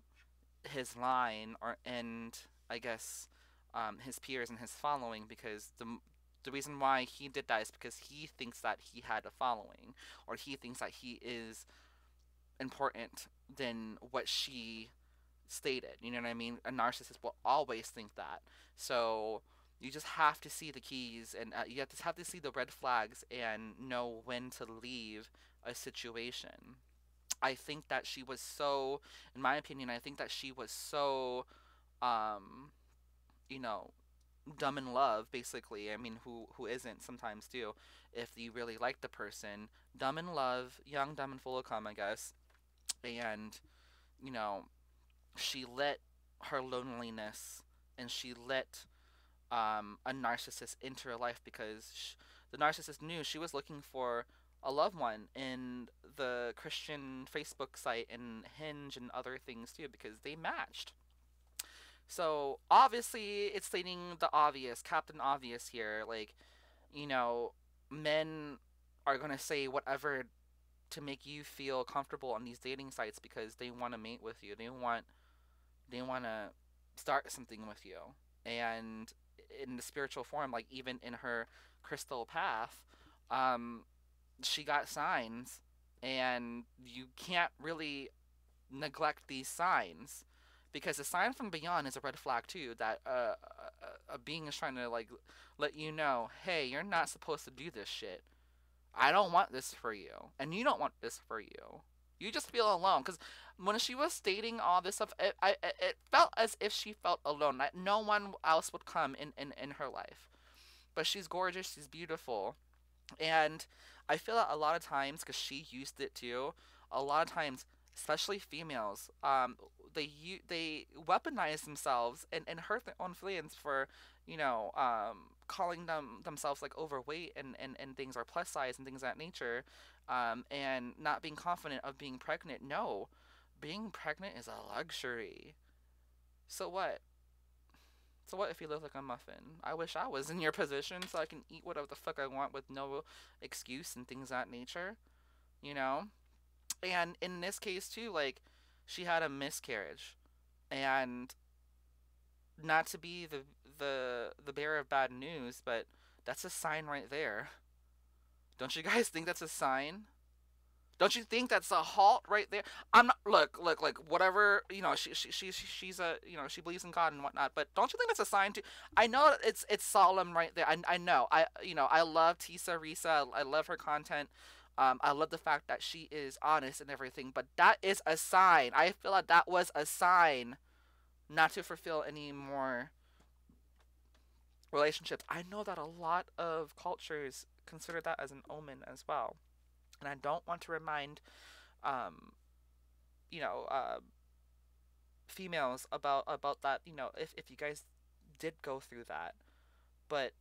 his line or end, I guess, um, his peers and his following because the the reason why he did that is because he thinks that he had a following or he thinks that he is important than what she stated. You know what I mean? A narcissist will always think that. So you just have to see the keys and uh, you have to have to see the red flags and know when to leave a situation. I think that she was so, in my opinion, I think that she was so, um, you know, dumb in love. Basically, I mean, who who isn't sometimes too? If you really like the person, dumb in love, young, dumb, and full of cum, I guess and you know she let her loneliness and she let um, a narcissist into her life because she, the narcissist knew she was looking for a loved one in the Christian Facebook site and Hinge and other things too because they matched. So obviously it's stating the obvious, Captain Obvious here. Like, you know, men are gonna say whatever to make you feel comfortable on these dating sites because they want to mate with you. They want they want to start something with you. And in the spiritual form, like even in her crystal path, um, she got signs, and you can't really neglect these signs because a sign from beyond is a red flag too that uh, a, a being is trying to like let you know hey you're not supposed to do this shit. I don't want this for you and you don't want this for you you just feel alone because when she was stating all this stuff it, I, it felt as if she felt alone that no one else would come in, in, in her life. But she's gorgeous she's beautiful and i feel that a lot of times because she used it too a lot of times especially females um, they they weaponize themselves and, and hurt their own feelings for you know um, calling them themselves like overweight and, and, and things are plus size and things that nature um, and not being confident of being pregnant no. Being pregnant is a luxury. So what? So what if you look like a muffin? I wish i was in your position so i can eat whatever the fuck i want with no excuse and things of that nature you know? And in this case too like she had a miscarriage and not to be the the the bearer of bad news but that's a sign right there. Don't you guys think that's a sign? Don't you think that's a halt right there? I'm not look look like whatever you know she, she, she she's a you know she believes in god and whatnot but don't you think that's a sign too? I know it's it's solemn right there. I, I know. I you know i love Teesa Reesa. I love her content. Um, I love the fact that she is honest and everything, but that is a sign. I feel like that was a sign not to fulfill any more relationships. I know that a lot of cultures consider that as an omen as well. And I don't want to remind, um, you know, uh, females about about that. You know, if if you guys did go through that, but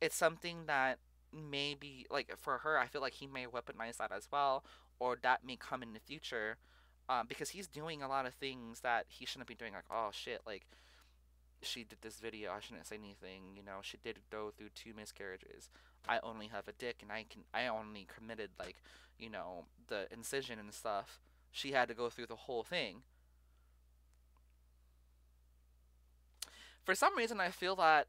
it's something that maybe like for her, I feel like he may weaponize that as well, or that may come in the future, um, because he's doing a lot of things that he shouldn't be doing. Like, oh shit, like she did this video, I shouldn't say anything. You know, she did go through two miscarriages. I only have a dick, and I can I only committed like you know the incision and stuff. She had to go through the whole thing. For some reason, I feel that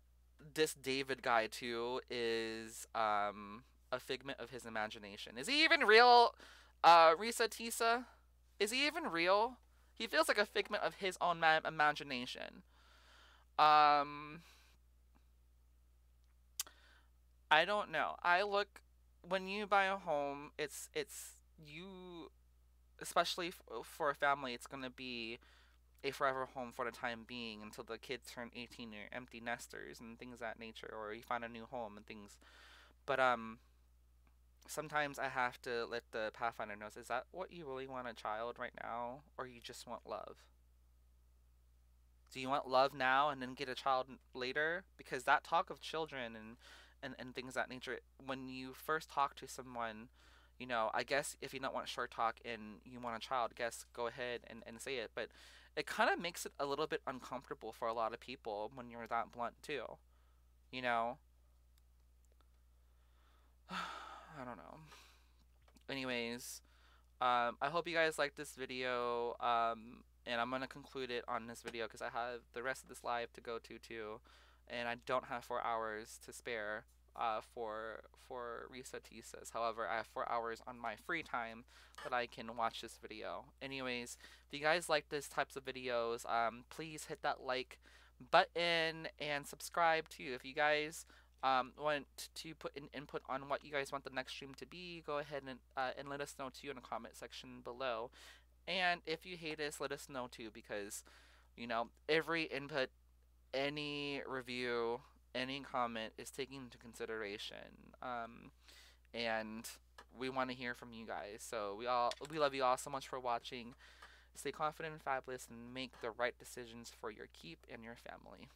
this David guy too is um, a figment of his imagination. Is he even real, uh, Reesa Teesa? Is he even real? He feels like a figment of his own ma- imagination. Um, I don't know. I look when you buy a home, it's it's you, especially for a family. It's gonna be a forever home for the time being until the kids turn 18 or empty nesters and things that nature or you find a new home and things but um sometimes i have to let the pathfinder know is that what you really want a child right now or you just want love do you want love now and then get a child later because that talk of children and and, and things of that nature when you first talk to someone you know i guess if you don't want short talk and you want a child guess go ahead and, and say it but it kind of makes it a little bit uncomfortable for a lot of people when you're that blunt too. You know? I don't know. Anyways, um, I hope you guys liked this video. Um, and I'm gonna conclude it on this video because I have the rest of this live to go to too, and I don't have four hours to spare uh, for for Reesa. However, I have four hours on my free time that I can watch this video. Anyways, if you guys like this types of videos, um, please hit that like button and subscribe too. If you guys um, want to put in input on what you guys want the next stream to be, go ahead and uh, and let us know too in the comment section below. And if you hate us, let us know too because you know every input, any review any comment is taken into consideration. Um, and we want to hear from you guys. So we all we love you all so much for watching. Stay confident and fabulous and make the right decisions for your keep and your family.